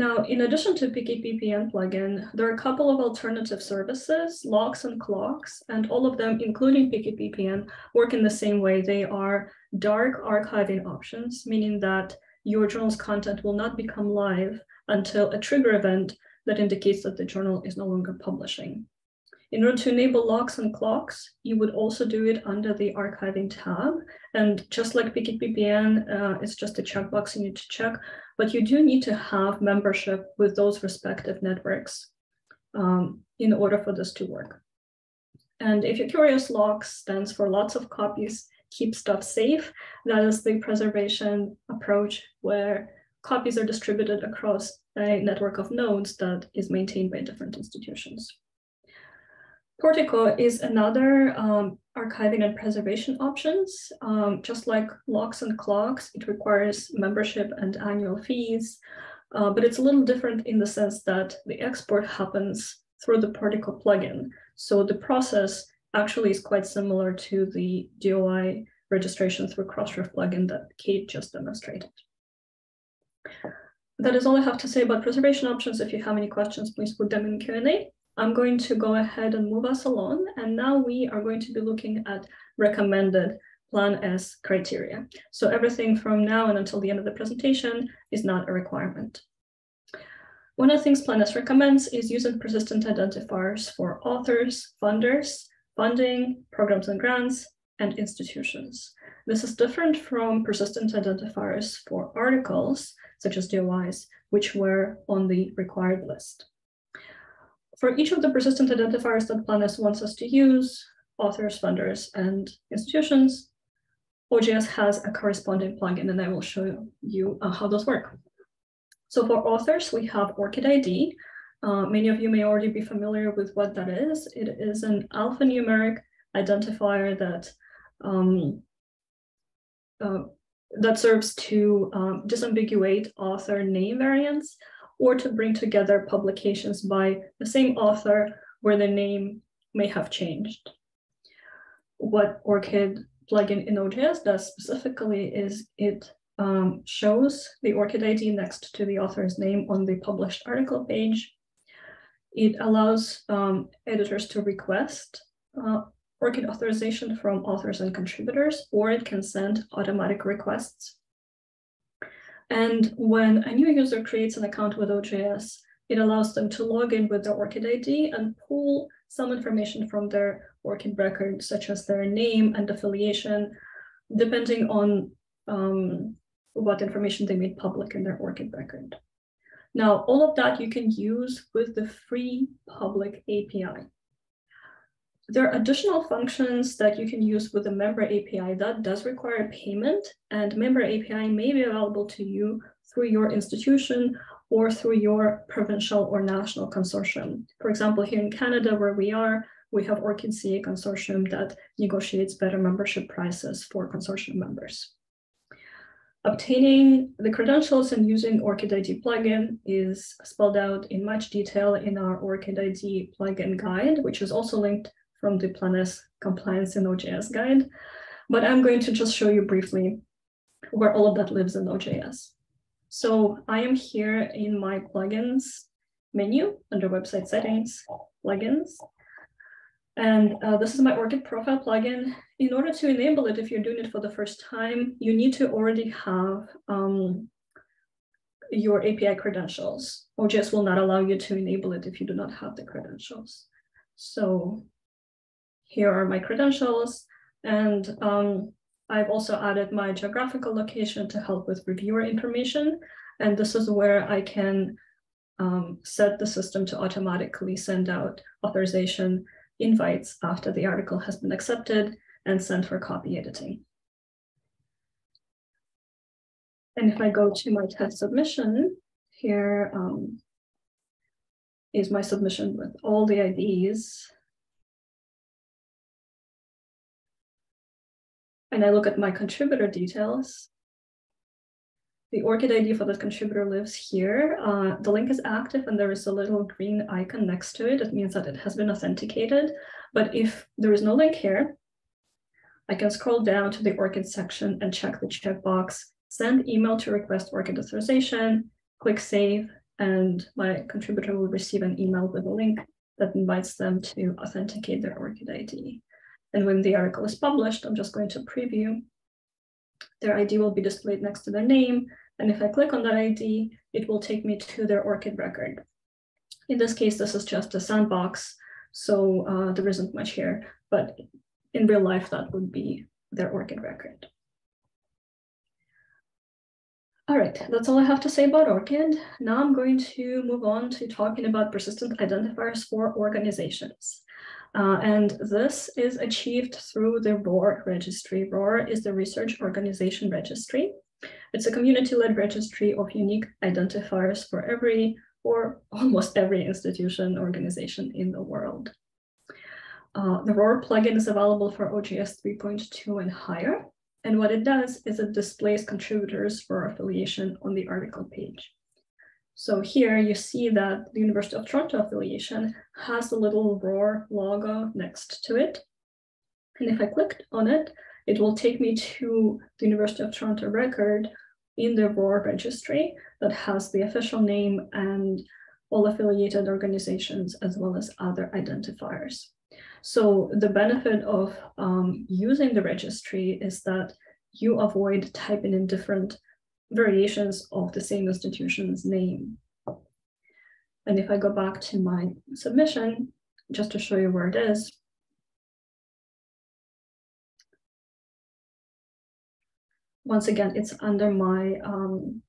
Now, in addition to PKPPN plugin, there are a couple of alternative services, LOCKSS and CLOCKSS, and all of them, including PKPPN, work in the same way. They are dark archiving options, meaning that your journal's content will not become live until a trigger event that indicates that the journal is no longer publishing. In order to enable LOCKSS and CLOCKSS, you would also do it under the archiving tab. And just like PKPPN, uh, it's just a checkbox you need to check, but you do need to have membership with those respective networks um, in order for this to work. And if you're curious, LOCKSS stands for lots of copies keep stuff safe. That is the preservation approach where copies are distributed across a network of nodes that is maintained by different institutions. Portico is another um, archiving and preservation options. Um, just like LOCKSS and CLOCKSS, it requires membership and annual fees, uh, but it's a little different in the sense that the export happens through the Portico plugin. So the process actually is quite similar to the DOI registration through Crossref plugin that Kate just demonstrated. That is all I have to say about preservation options. If you have any questions, please put them in Q&A. I'm going to go ahead and move us along. And now we are going to be looking at recommended Plan S criteria. So everything from now and until the end of the presentation is not a requirement. One of the things Plan S recommends is using persistent identifiers for authors, funders, funding, programs and grants, and institutions. This is different from persistent identifiers for articles, such as DOIs, which were on the required list. For each of the persistent identifiers that Plan S wants us to use, authors, funders, and institutions, OJS has a corresponding plugin, and I will show you uh, how those work. So for authors, we have ORCID ID. Uh, many of you may already be familiar with what that is. It is an alphanumeric identifier that um, uh, that serves to um, disambiguate author name variants or to bring together publications by the same author where the name may have changed. What ORCID plugin in OJS does specifically is it um, shows the ORCID ID next to the author's name on the published article page. It allows um, editors to request uh, ORCID authorization from authors and contributors, or it can send automatic requests and when a new user creates an account with OJS, it allows them to log in with their ORCID ID and pull some information from their ORCID record, such as their name and affiliation, depending on um, what information they made public in their ORCID record. Now, all of that you can use with the free public API. There are additional functions that you can use with the member API that does require payment and member API may be available to you through your institution or through your provincial or national consortium. For example, here in Canada, where we are, we have ORCID CA consortium that negotiates better membership prices for consortium members. Obtaining the credentials and using ORCID ID plugin is spelled out in much detail in our ORCID ID plugin guide, which is also linked from the Plan S compliance in OJS guide, but I'm going to just show you briefly where all of that lives in OJS. So I am here in my plugins menu under website settings, plugins. And uh, this is my ORCID profile plugin. In order to enable it, if you're doing it for the first time, you need to already have um, your API credentials. OJS will not allow you to enable it if you do not have the credentials. So here are my credentials. And um, I've also added my geographical location to help with reviewer information. And this is where I can um, set the system to automatically send out authorization invites after the article has been accepted and sent for copy editing. And if I go to my test submission, here um, is my submission with all the IDs and I look at my contributor details, the ORCID ID for that contributor lives here. Uh, the link is active and there is a little green icon next to it. It means that it has been authenticated. But if there is no link here, I can scroll down to the ORCID section and check the checkbox, send email to request ORCID authorization, click save, and my contributor will receive an email with a link that invites them to authenticate their ORCID ID. And when the article is published, I'm just going to preview. Their ID will be displayed next to their name. And if I click on that ID, it will take me to their ORCID record. In this case, this is just a sandbox, so uh, there isn't much here, but in real life, that would be their ORCID record. All right, that's all I have to say about ORCID. Now I'm going to move on to talking about persistent identifiers for organizations. Uh, and this is achieved through the ROR registry. ROR is the Research Organization Registry. It's a community-led registry of unique identifiers for every or almost every institution organization in the world. Uh, the ROR plugin is available for OJS 3.2 and higher. And what it does is it displays contributors for affiliation on the article page. So here you see that the University of Toronto affiliation has a little ROR logo next to it. And if I clicked on it, it will take me to the University of Toronto record in the ROR registry that has the official name and all affiliated organizations as well as other identifiers. So the benefit of um, using the registry is that you avoid typing in different variations of the same institution's name. And if I go back to my submission, just to show you where it is, once again, it's under my um,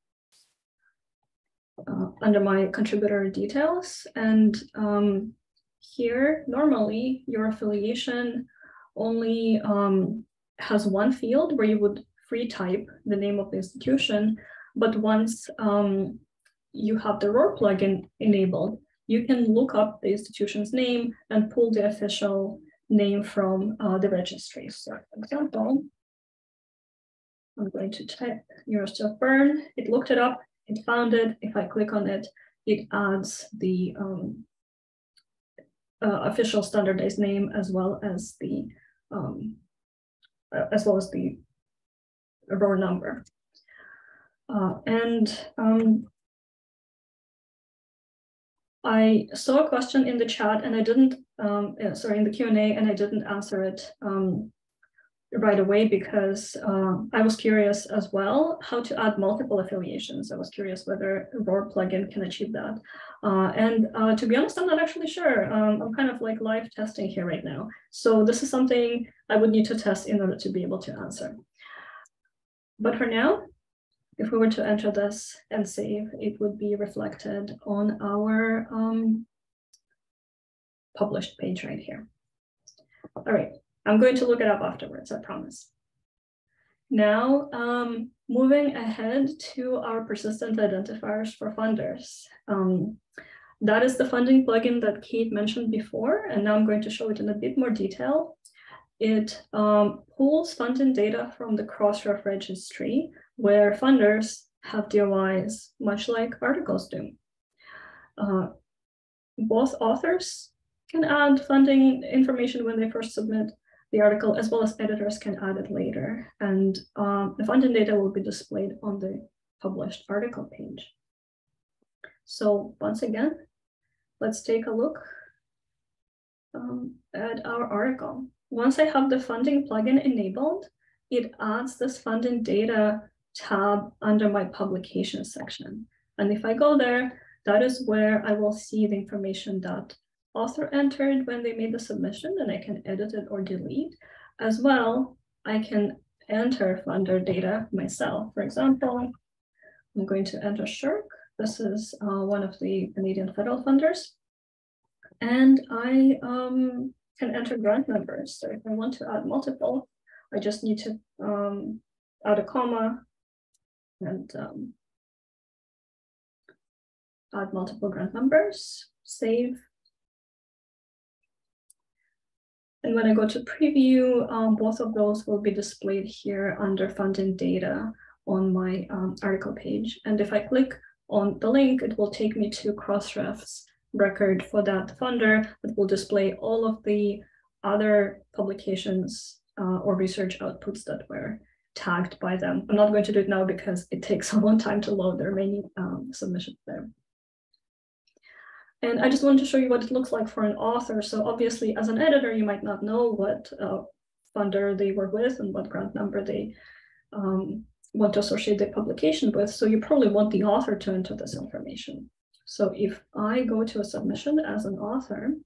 uh, under my contributor details. And um, here, normally your affiliation only um, has one field where you would free type the name of the institution. But once um, you have the ROR plugin enabled, you can look up the institution's name and pull the official name from uh, the registry. So for example, I'm going to type University of Bern. It looked it up, it found it. If I click on it, it adds the um, uh, official standardized name as well as the um, uh, as well as the ROR number. Uh, and um, I saw a question in the chat and I didn't, um, sorry, in the Q&A and I didn't answer it um, right away because uh, I was curious as well how to add multiple affiliations. I was curious whether a ROR plugin can achieve that. Uh, and uh, to be honest, I'm not actually sure. Um, I'm kind of like live testing here right now. So this is something I would need to test in order to be able to answer. But for now, if we were to enter this and save, it would be reflected on our um, published page right here. All right, I'm going to look it up afterwards, I promise. Now, um, moving ahead to our persistent identifiers for funders. Um, that is the funding plugin that Kate mentioned before, and now I'm going to show it in a bit more detail. It um, pulls funding data from the Crossref registry, where funders have DOIs, much like articles do. Uh, both authors can add funding information when they first submit the article, as well as editors can add it later. And um, the funding data will be displayed on the published article page. So once again, let's take a look um, at our article. Once I have the funding plugin enabled, it adds this funding data tab under my publication section. And if I go there, that is where I will see the information that author entered when they made the submission and I can edit it or delete. As well, I can enter funder data myself. For example, I'm going to enter SSHRC. This is uh, one of the Canadian federal funders. And I um, can enter grant numbers. So if I want to add multiple, I just need to um, add a comma and um, add multiple grant numbers, save, And when I go to preview, um, both of those will be displayed here under funding data on my um, article page. And if I click on the link, it will take me to Crossref's record for that funder that will display all of the other publications uh, or research outputs that were tagged by them. I'm not going to do it now because it takes a long time to load the remaining um, submissions there. And I just wanted to show you what it looks like for an author. So obviously, as an editor, you might not know what uh, funder they were with and what grant number they um, want to associate the publication with. So you probably want the author to enter this information. So if I go to a submission as an author,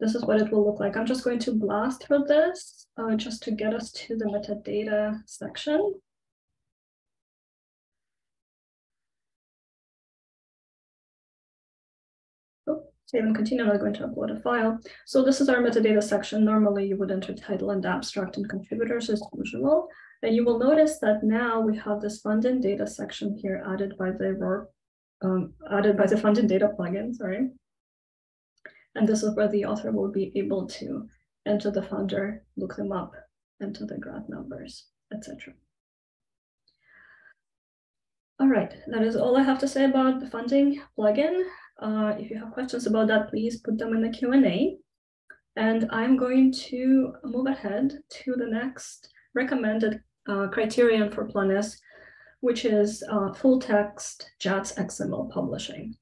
this is what it will look like. I'm just going to blast through this uh, just to get us to the metadata section. save and continue, I'm going to upload a file. So this is our metadata section. Normally you would enter title and abstract and contributors as usual. And you will notice that now we have this funding data section here added by the ROR, um, added by the funding data plugin, sorry. And this is where the author will be able to enter the funder, look them up, enter the grant numbers, etc. All right, that is all I have to say about the funding plugin. Uh, if you have questions about that, please put them in the Q&A. And I'm going to move ahead to the next recommended uh, criterion for Plan S, which is uh, full text JATS XML publishing.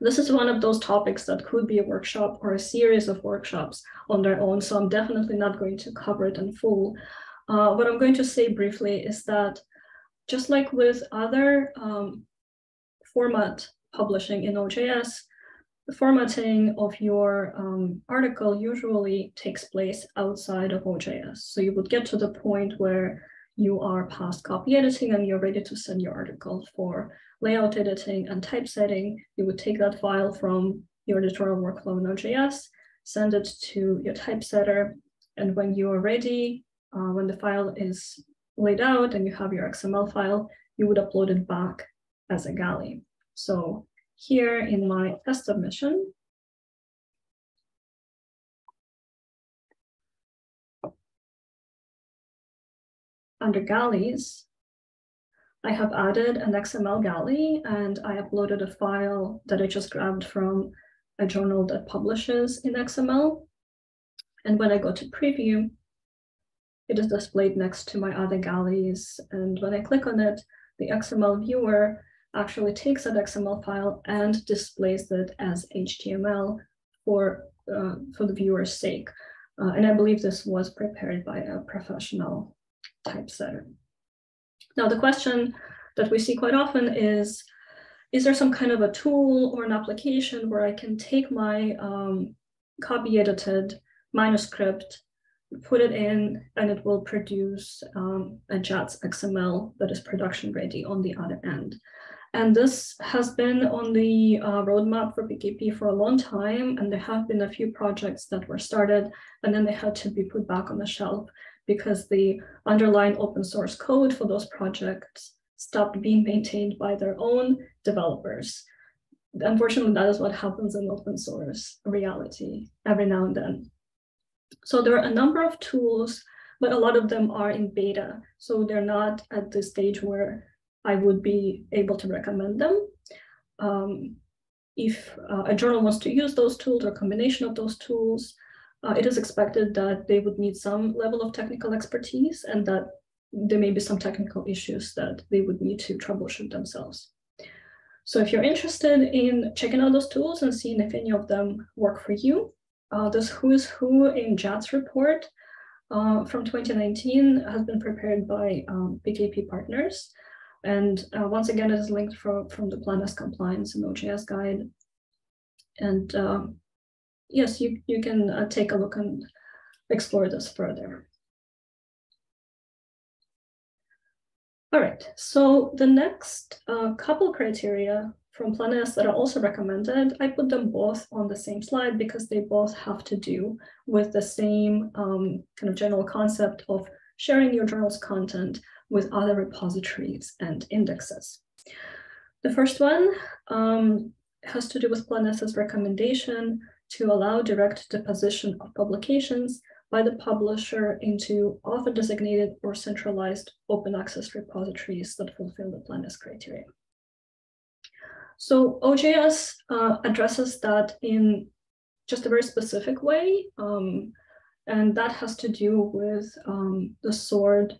This is one of those topics that could be a workshop or a series of workshops on their own, so I'm definitely not going to cover it in full. Uh, what I'm going to say briefly is that just like with other um, format publishing in OJS, the formatting of your um, article usually takes place outside of OJS. So you would get to the point where you are past copy editing and you're ready to send your article for layout editing and typesetting. You would take that file from your editorial workflow in OJS, send it to your typesetter, and when you are ready, uh, when the file is laid out and you have your XML file, you would upload it back as a galley. So here in my test submission, under galleys, I have added an XML galley and I uploaded a file that I just grabbed from a journal that publishes in XML. And when I go to preview, it is displayed next to my other galleys. And when I click on it, the XML viewer actually takes that XML file and displays it as HTML for, uh, for the viewer's sake. Uh, and I believe this was prepared by a professional typesetter. Now, the question that we see quite often is, is there some kind of a tool or an application where I can take my um, copy edited manuscript, put it in, and it will produce um, a JATS XML that is production ready on the other end. And this has been on the uh, roadmap for PKP for a long time. And there have been a few projects that were started and then they had to be put back on the shelf because the underlying open source code for those projects stopped being maintained by their own developers. Unfortunately, that is what happens in open source reality every now and then. So there are a number of tools, but a lot of them are in beta. So they're not at the stage where I would be able to recommend them. Um, if uh, a journal wants to use those tools or a combination of those tools, uh, it is expected that they would need some level of technical expertise and that there may be some technical issues that they would need to troubleshoot themselves. So if you're interested in checking out those tools and seeing if any of them work for you, uh, this Who's Who in JATS report uh, from 2019 has been prepared by um, PKP partners. And uh, once again, it is linked from, from the Plan S compliance and OJS guide. And uh, yes, you, you can uh, take a look and explore this further. All right, so the next uh, couple criteria from Plan S that are also recommended, I put them both on the same slide because they both have to do with the same um, kind of general concept of sharing your journal's content with other repositories and indexes. The first one um, has to do with Plan S's recommendation to allow direct deposition of publications by the publisher into author designated or centralized open access repositories that fulfill the Plan S criteria. So OJS uh, addresses that in just a very specific way, um, and that has to do with um, the SWORD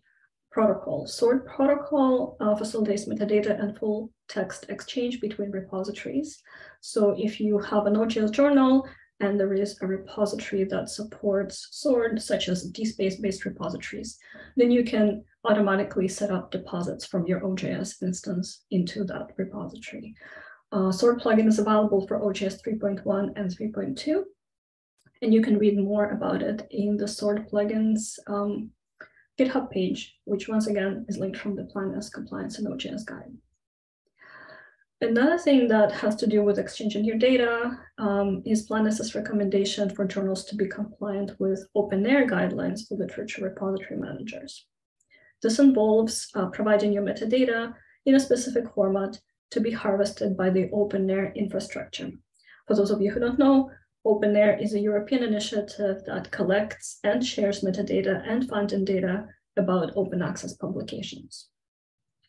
protocol. SWORD protocol uh, facilitates metadata and full text exchange between repositories. So if you have an OJS journal and there is a repository that supports SWORD, such as DSpace-based repositories, then you can automatically set up deposits from your OJS instance into that repository. Uh, SWORD plugin is available for OJS 3.1 and 3.2, and you can read more about it in the SWORD plugins um, GitHub page, which once again is linked from the Plan S compliance and OJS guide. Another thing that has to do with exchanging your data um, is Plan S's recommendation for journals to be compliant with OpenAIRE guidelines for literature repository managers. This involves uh, providing your metadata in a specific format to be harvested by the OpenAIRE infrastructure. For those of you who don't know, OpenAIRE is a European initiative that collects and shares metadata and funding data about open access publications.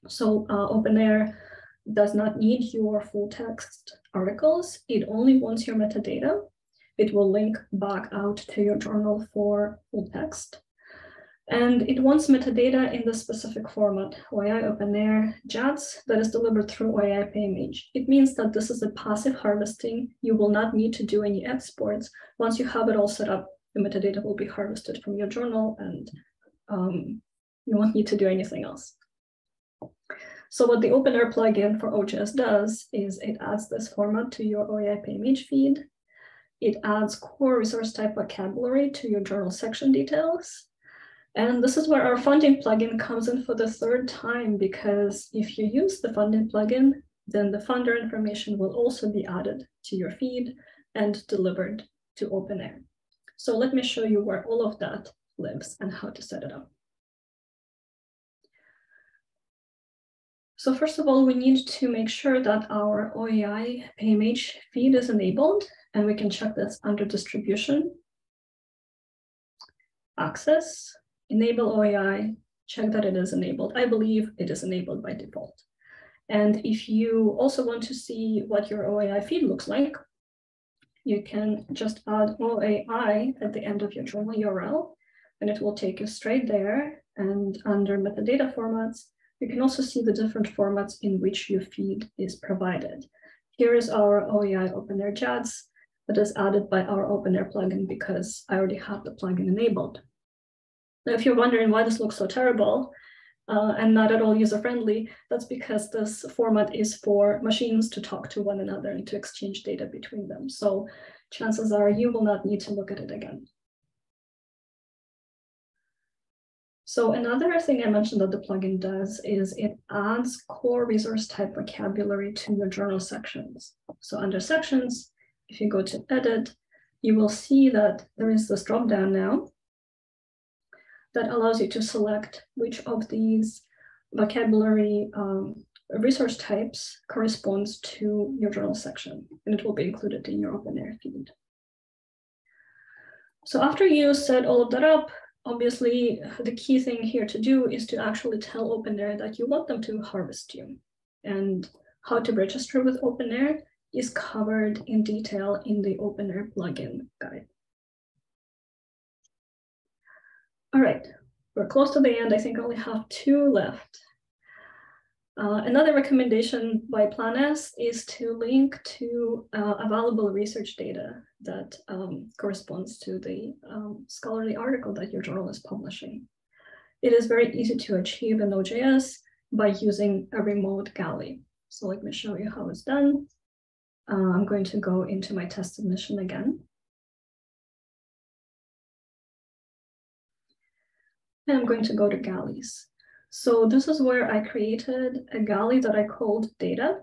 So uh, OpenAIRE does not need your full text articles. It only wants your metadata. It will link back out to your journal for full text. And it wants metadata in the specific format, OAI OpenAIRE JATS, that is delivered through OAI PMH. It means that this is a passive harvesting. You will not need to do any exports. Once you have it all set up, the metadata will be harvested from your journal and um, you won't need to do anything else. So what the OpenAIRE plugin for OJS does is it adds this format to your OAI PMH feed. It adds COAR resource type vocabulary to your journal section details. And this is where our funding plugin comes in for the third time, because if you use the funding plugin, then the funder information will also be added to your feed and delivered to OpenAIRE. So let me show you where all of that lives and how to set it up. So first of all, we need to make sure that our OAI PMH feed is enabled, and we can check this under distribution, access, enable OAI, check that it is enabled. I believe it is enabled by default. And if you also want to see what your OAI feed looks like, you can just add OAI at the end of your journal URL, and it will take you straight there. And under metadata formats, you can also see the different formats in which your feed is provided. Here is our OAI OpenAIRE JATS that is added by our OpenAIRE plugin because I already have the plugin enabled. Now, if you're wondering why this looks so terrible uh, and not at all user-friendly, that's because this format is for machines to talk to one another and to exchange data between them. So chances are you will not need to look at it again. So another thing I mentioned that the plugin does is it adds COAR resource type vocabulary to your journal sections. So under sections, if you go to edit, you will see that there is this dropdown now that allows you to select which of these vocabulary um, resource types corresponds to your journal section, and it will be included in your OpenAIRE feed. So after you set all of that up, obviously the key thing here to do is to actually tell OpenAIRE that you want them to harvest you. And how to register with OpenAIRE is covered in detail in the OpenAIRE plugin guide. All right, we're close to the end. I think I only have two left. Uh, another recommendation by Plan S is to link to uh, available research data that um, corresponds to the um, scholarly article that your journal is publishing. It is very easy to achieve in OJS by using a remote galley. So let me show you how it's done. Uh, I'm going to go into my test submission again. And I'm going to go to galleys. So this is where I created a galley that I called data,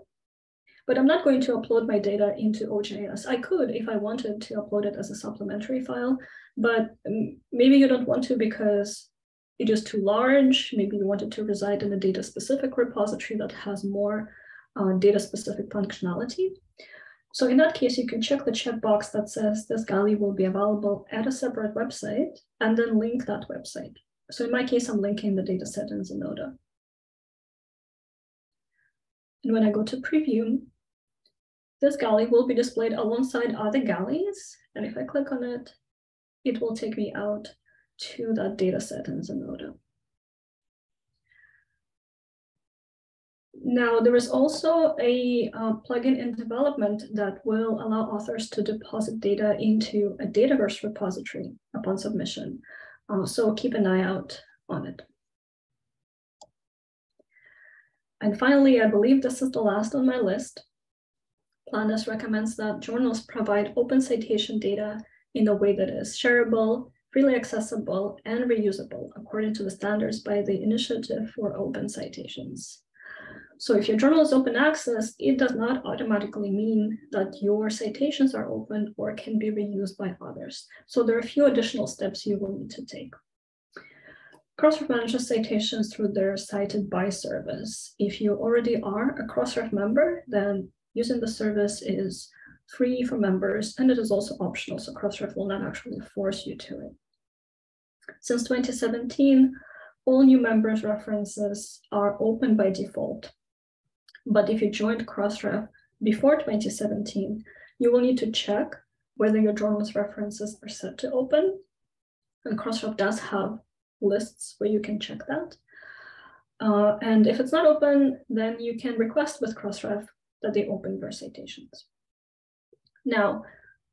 but I'm not going to upload my data into OJS. I could if I wanted to upload it as a supplementary file, but maybe you don't want to because it is too large. Maybe you want it to reside in a data specific repository that has more uh, data specific functionality. So in that case, you can check the checkbox that says this galley will be available at a separate website and then link that website. So in my case, I'm linking the data set in Zenodo. And when I go to preview, this galley will be displayed alongside other galleys. And if I click on it, it will take me out to that data set in Zenodo. Now, there is also a uh, plugin in development that will allow authors to deposit data into a Dataverse repository upon submission. Uh, so keep an eye out on it. And finally, I believe this is the last on my list. Plan S recommends that journals provide open citation data in a way that is shareable, freely accessible, and reusable according to the standards by the Initiative for Open Citations. So if your journal is open access, it does not automatically mean that your citations are open or can be reused by others. So there are a few additional steps you will need to take. Crossref manages citations through their cited by service. If you already are a Crossref member, then using the service is free for members and it is also optional, so Crossref will not actually force you to it. Since 2017, all new members references are open by default. But if you joined Crossref before 2017, you will need to check whether your journal's references are set to open. And Crossref does have lists where you can check that. Uh, and if it's not open, then you can request with Crossref that they open your citations. Now,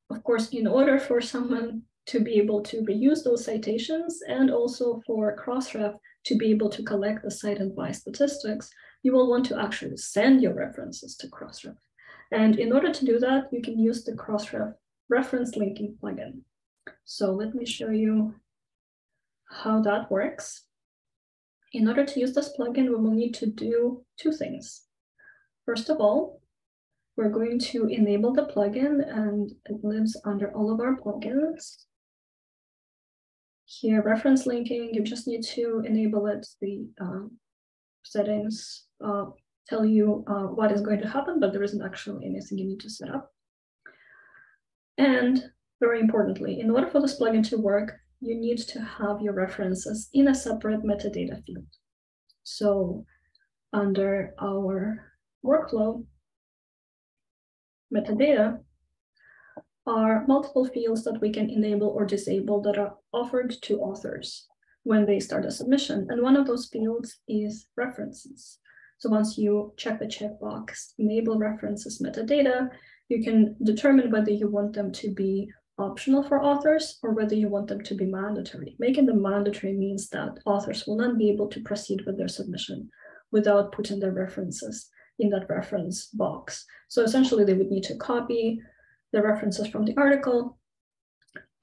of course, in order for someone to be able to reuse those citations and also for Crossref to be able to collect the cite and by statistics, you will want to actually send your references to Crossref. And in order to do that, you can use the Crossref reference linking plugin. So let me show you how that works. In order to use this plugin, we will need to do two things. First of all, we're going to enable the plugin and it lives under all of our plugins. Here, reference linking, you just need to enable it. The um, settings uh, tell you uh, what is going to happen, but there isn't actually anything you need to set up. And very importantly, in order for this plugin to work, you need to have your references in a separate metadata field. So under our workflow, metadata are multiple fields that we can enable or disable that are offered to authors when they start a submission. And one of those fields is references. So once you check the checkbox, enable references metadata, you can determine whether you want them to be optional for authors or whether you want them to be mandatory. Making them mandatory means that authors will not be able to proceed with their submission without putting their references in that reference box. So essentially they would need to copy the references from the article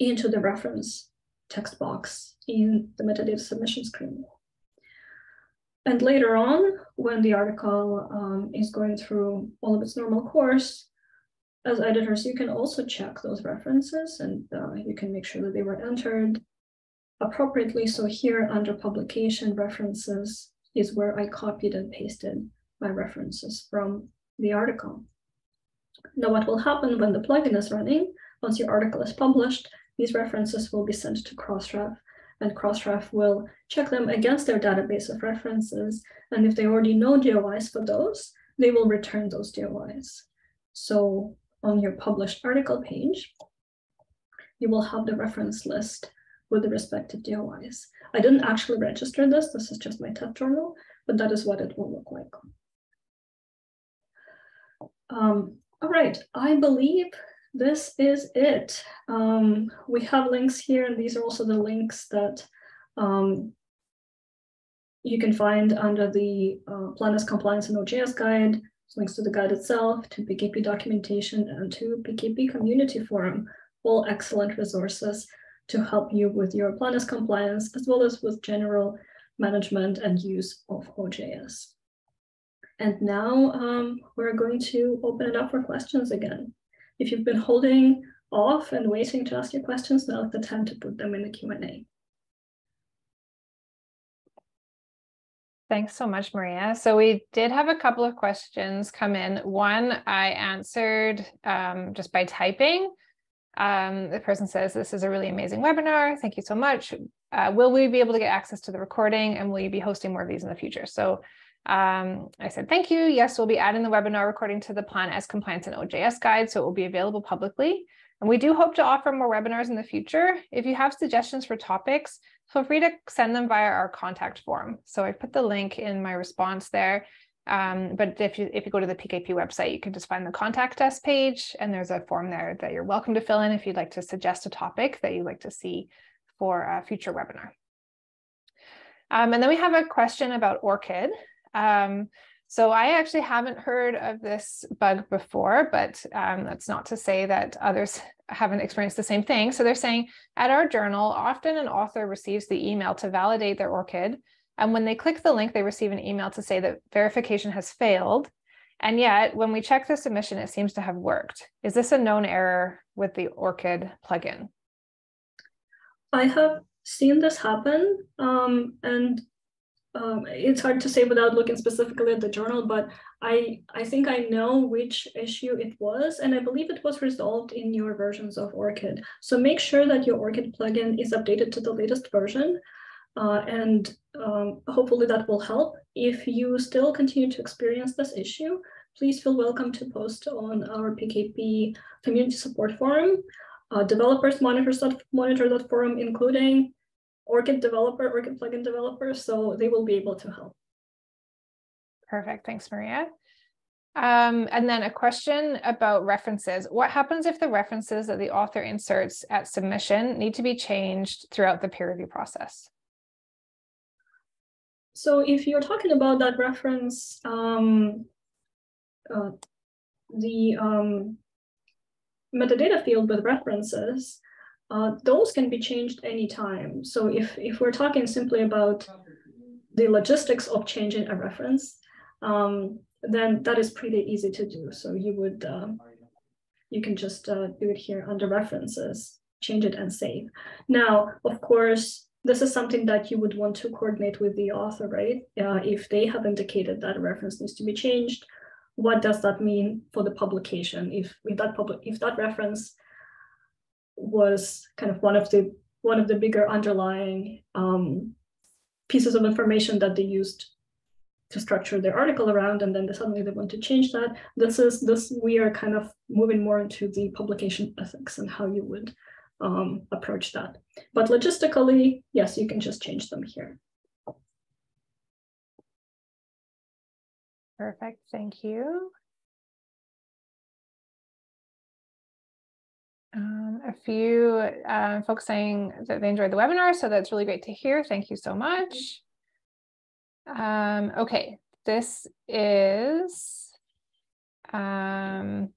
into the reference text box in the metadata submission screen. And later on, when the article um, is going through all of its normal course, as editors, you can also check those references and uh, you can make sure that they were entered appropriately. So here under publication references is where I copied and pasted my references from the article. Now what will happen when the plugin is running, once your article is published, these references will be sent to Crossref and Crossref will check them against their database of references. And if they already know DOIs for those, they will return those DOIs. So on your published article page, you will have the reference list with the respective DOIs. I didn't actually register this, this is just my test journal, but that is what it will look like. Um, all right, I believe this is it. Um, we have links here, and these are also the links that um, you can find under the uh, Compliance and OJS guide links to the guide itself, to PKP documentation, and to PKP community forum, all excellent resources to help you with your Plan S compliance, as well as with general management and use of OJS. And now um, we're going to open it up for questions again. If you've been holding off and waiting to ask your questions, now's the time to put them in the Q&A. Thanks so much, Maria. So we did have a couple of questions come in. One I answered um, just by typing. Um, the person says, this is a really amazing webinar. Thank you so much. Uh, will we be able to get access to the recording and will you be hosting more of these in the future? So um, I said, thank you. Yes, we'll be adding the webinar recording to the Plan S Compliance and OJS guide, so it will be available publicly. And we do hope to offer more webinars in the future. If you have suggestions for topics, feel free to send them via our contact form. So I put the link in my response there. Um, but if you if you go to the PKP website, you can just find the contact us page, and there's a form there that you're welcome to fill in if you'd like to suggest a topic that you'd like to see for a future webinar. Um, and then we have a question about ORCID. Um, so I actually haven't heard of this bug before, but um, that's not to say that others haven't experienced the same thing. So they're saying at our journal, often an author receives the email to validate their ORCID And when they click the link, they receive an email to say that verification has failed. And yet, when we check the submission, it seems to have worked. Is this a known error with the ORCID plugin? I have seen this happen, um, and um, it's hard to say without looking specifically at the journal, but I, I think I know which issue it was, and I believe it was resolved in your versions of ORCID. So make sure that your ORCID plugin is updated to the latest version, uh, and um, hopefully that will help. If you still continue to experience this issue, please feel welcome to post on our PKP community support forum. Uh, developers monitor that forum, including ORCID developer, ORCID plugin developer, so they will be able to help. Perfect. Thanks, Maria. Um, and then a question about references. What happens if the references that the author inserts at submission need to be changed throughout the peer review process? So if you're talking about that reference, um, uh, the um, metadata field with references, uh, those can be changed anytime. So if, if we're talking simply about the logistics of changing a reference, um, then that is pretty easy to do. So you would, uh, you can just uh, do it here under references, change it and save. Now, of course, this is something that you would want to coordinate with the author, right? Uh, if they have indicated that a reference needs to be changed, what does that mean for the publication? If, if that public, if that reference was kind of one of the one of the bigger underlying um, pieces of information that they used to structure their article around, and then they suddenly they want to change that. This is this we are kind of moving more into the publication ethics and how you would um, approach that. But logistically, yes, you can just change them here. Perfect, thank you. Um, a few uh, folks saying that they enjoyed the webinar, so that's really great to hear. Thank you so much. Um, okay, this is um,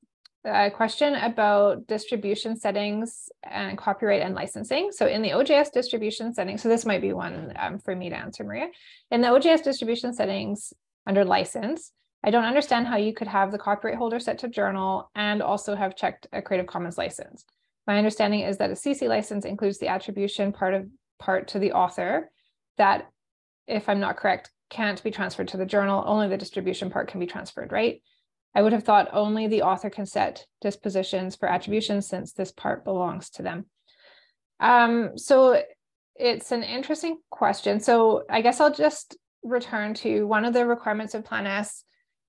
a question about distribution settings and copyright and licensing. So in the OJS distribution settings, so this might be one um, for me to answer, Maria. In the OJS distribution settings under license, I don't understand how you could have the copyright holder set to journal and also have checked a Creative Commons license. My understanding is that a CC license includes the attribution part of part to the author that, if I'm not correct, can't be transferred to the journal. Only the distribution part can be transferred, right? I would have thought only the author can set dispositions for attribution since this part belongs to them. Um, so it's an interesting question. So I guess I'll just return to one of the requirements of Plan S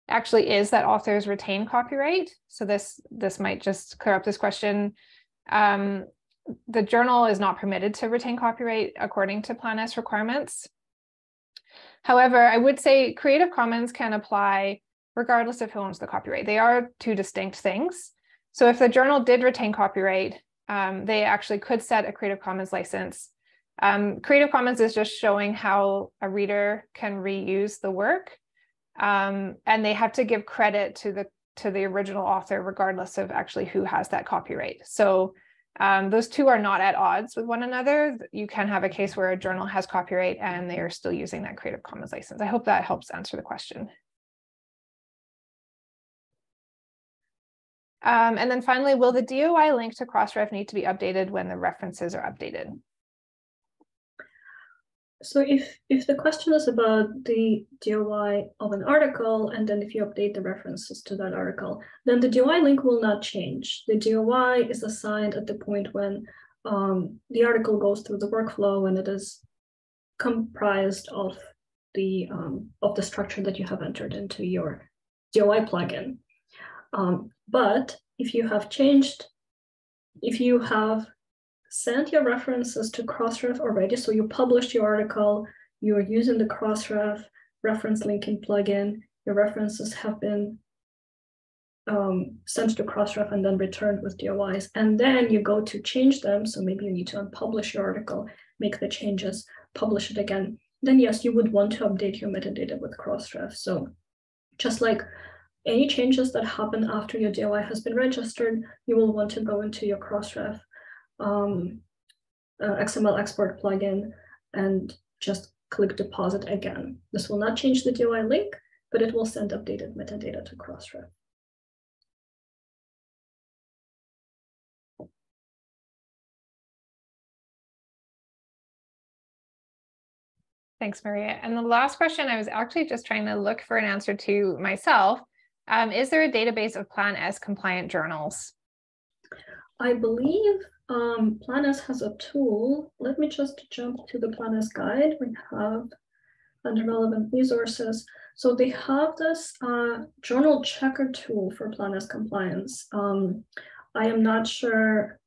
actually is that authors retain copyright. So this this might just clear up this question. Um, the journal is not permitted to retain copyright according to Plan S requirements. However, I would say Creative Commons can apply regardless of who owns the copyright. They are two distinct things. So if the journal did retain copyright, um, they actually could set a Creative Commons license. Um, Creative Commons is just showing how a reader can reuse the work um, and they have to give credit to the to the original author regardless of actually who has that copyright. So um, those two are not at odds with one another. You can have a case where a journal has copyright and they are still using that creative commons license. I hope that helps answer the question. Um, and then finally will the doi link to crossref need to be updated when the references are updated so if if the question is about the DOI of an article, and then if you update the references to that article, then the DOI link will not change. The DOI is assigned at the point when um, the article goes through the workflow and it is comprised of the um, of the structure that you have entered into your DOI plugin. Um, but if you have changed, if you have send your references to Crossref already. So you published your article, you're using the Crossref reference linking plugin, your references have been um, sent to Crossref and then returned with DOIs. And then you go to change them. So maybe you need to unpublish your article, make the changes, publish it again. Then yes, you would want to update your metadata with Crossref. So just like any changes that happen after your DOI has been registered, you will want to go into your Crossref um, uh, XML export plugin and just click deposit again. This will not change the DOI link, but it will send updated metadata to Crossref. Thanks, Maria. And the last question, I was actually just trying to look for an answer to myself. Um, is there a database of Plan S compliant journals? I believe um, Plan S has a tool. Let me just jump to the Plan S guide. We have under relevant resources. So they have this uh, journal checker tool for Plan S compliance. Um, I am not sure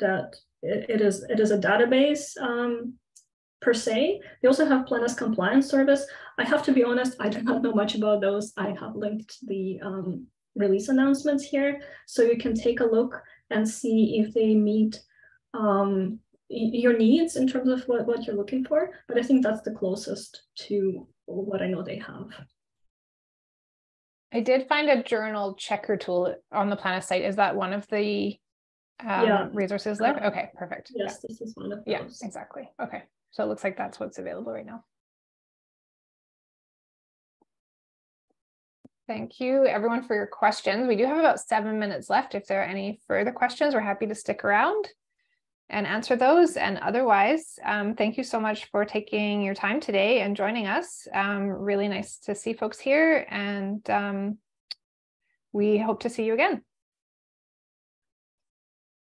that it, it is it is a database um, per se. They also have Plan S compliance service. I have to be honest, I do not know much about those. I have linked the um, release announcements here, so you can take a look and see if they meet um, your needs in terms of what, what you're looking for. But I think that's the closest to what I know they have. I did find a journal checker tool on the Plan S site. Is that one of the um, yeah. resources there? Okay, perfect. Yes, yeah. this is one of those. Yeah, exactly. Okay. So it looks like that's what's available right now. Thank you everyone for your questions. We do have about seven minutes left. If there are any further questions, we're happy to stick around and answer those. And otherwise, um, thank you so much for taking your time today and joining us. Um, really nice to see folks here and um, we hope to see you again.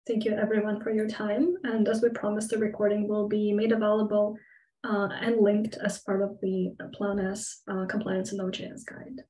Thank you everyone for your time. And as we promised, the recording will be made available uh, and linked as part of the Plan S uh, compliance and OJS guide.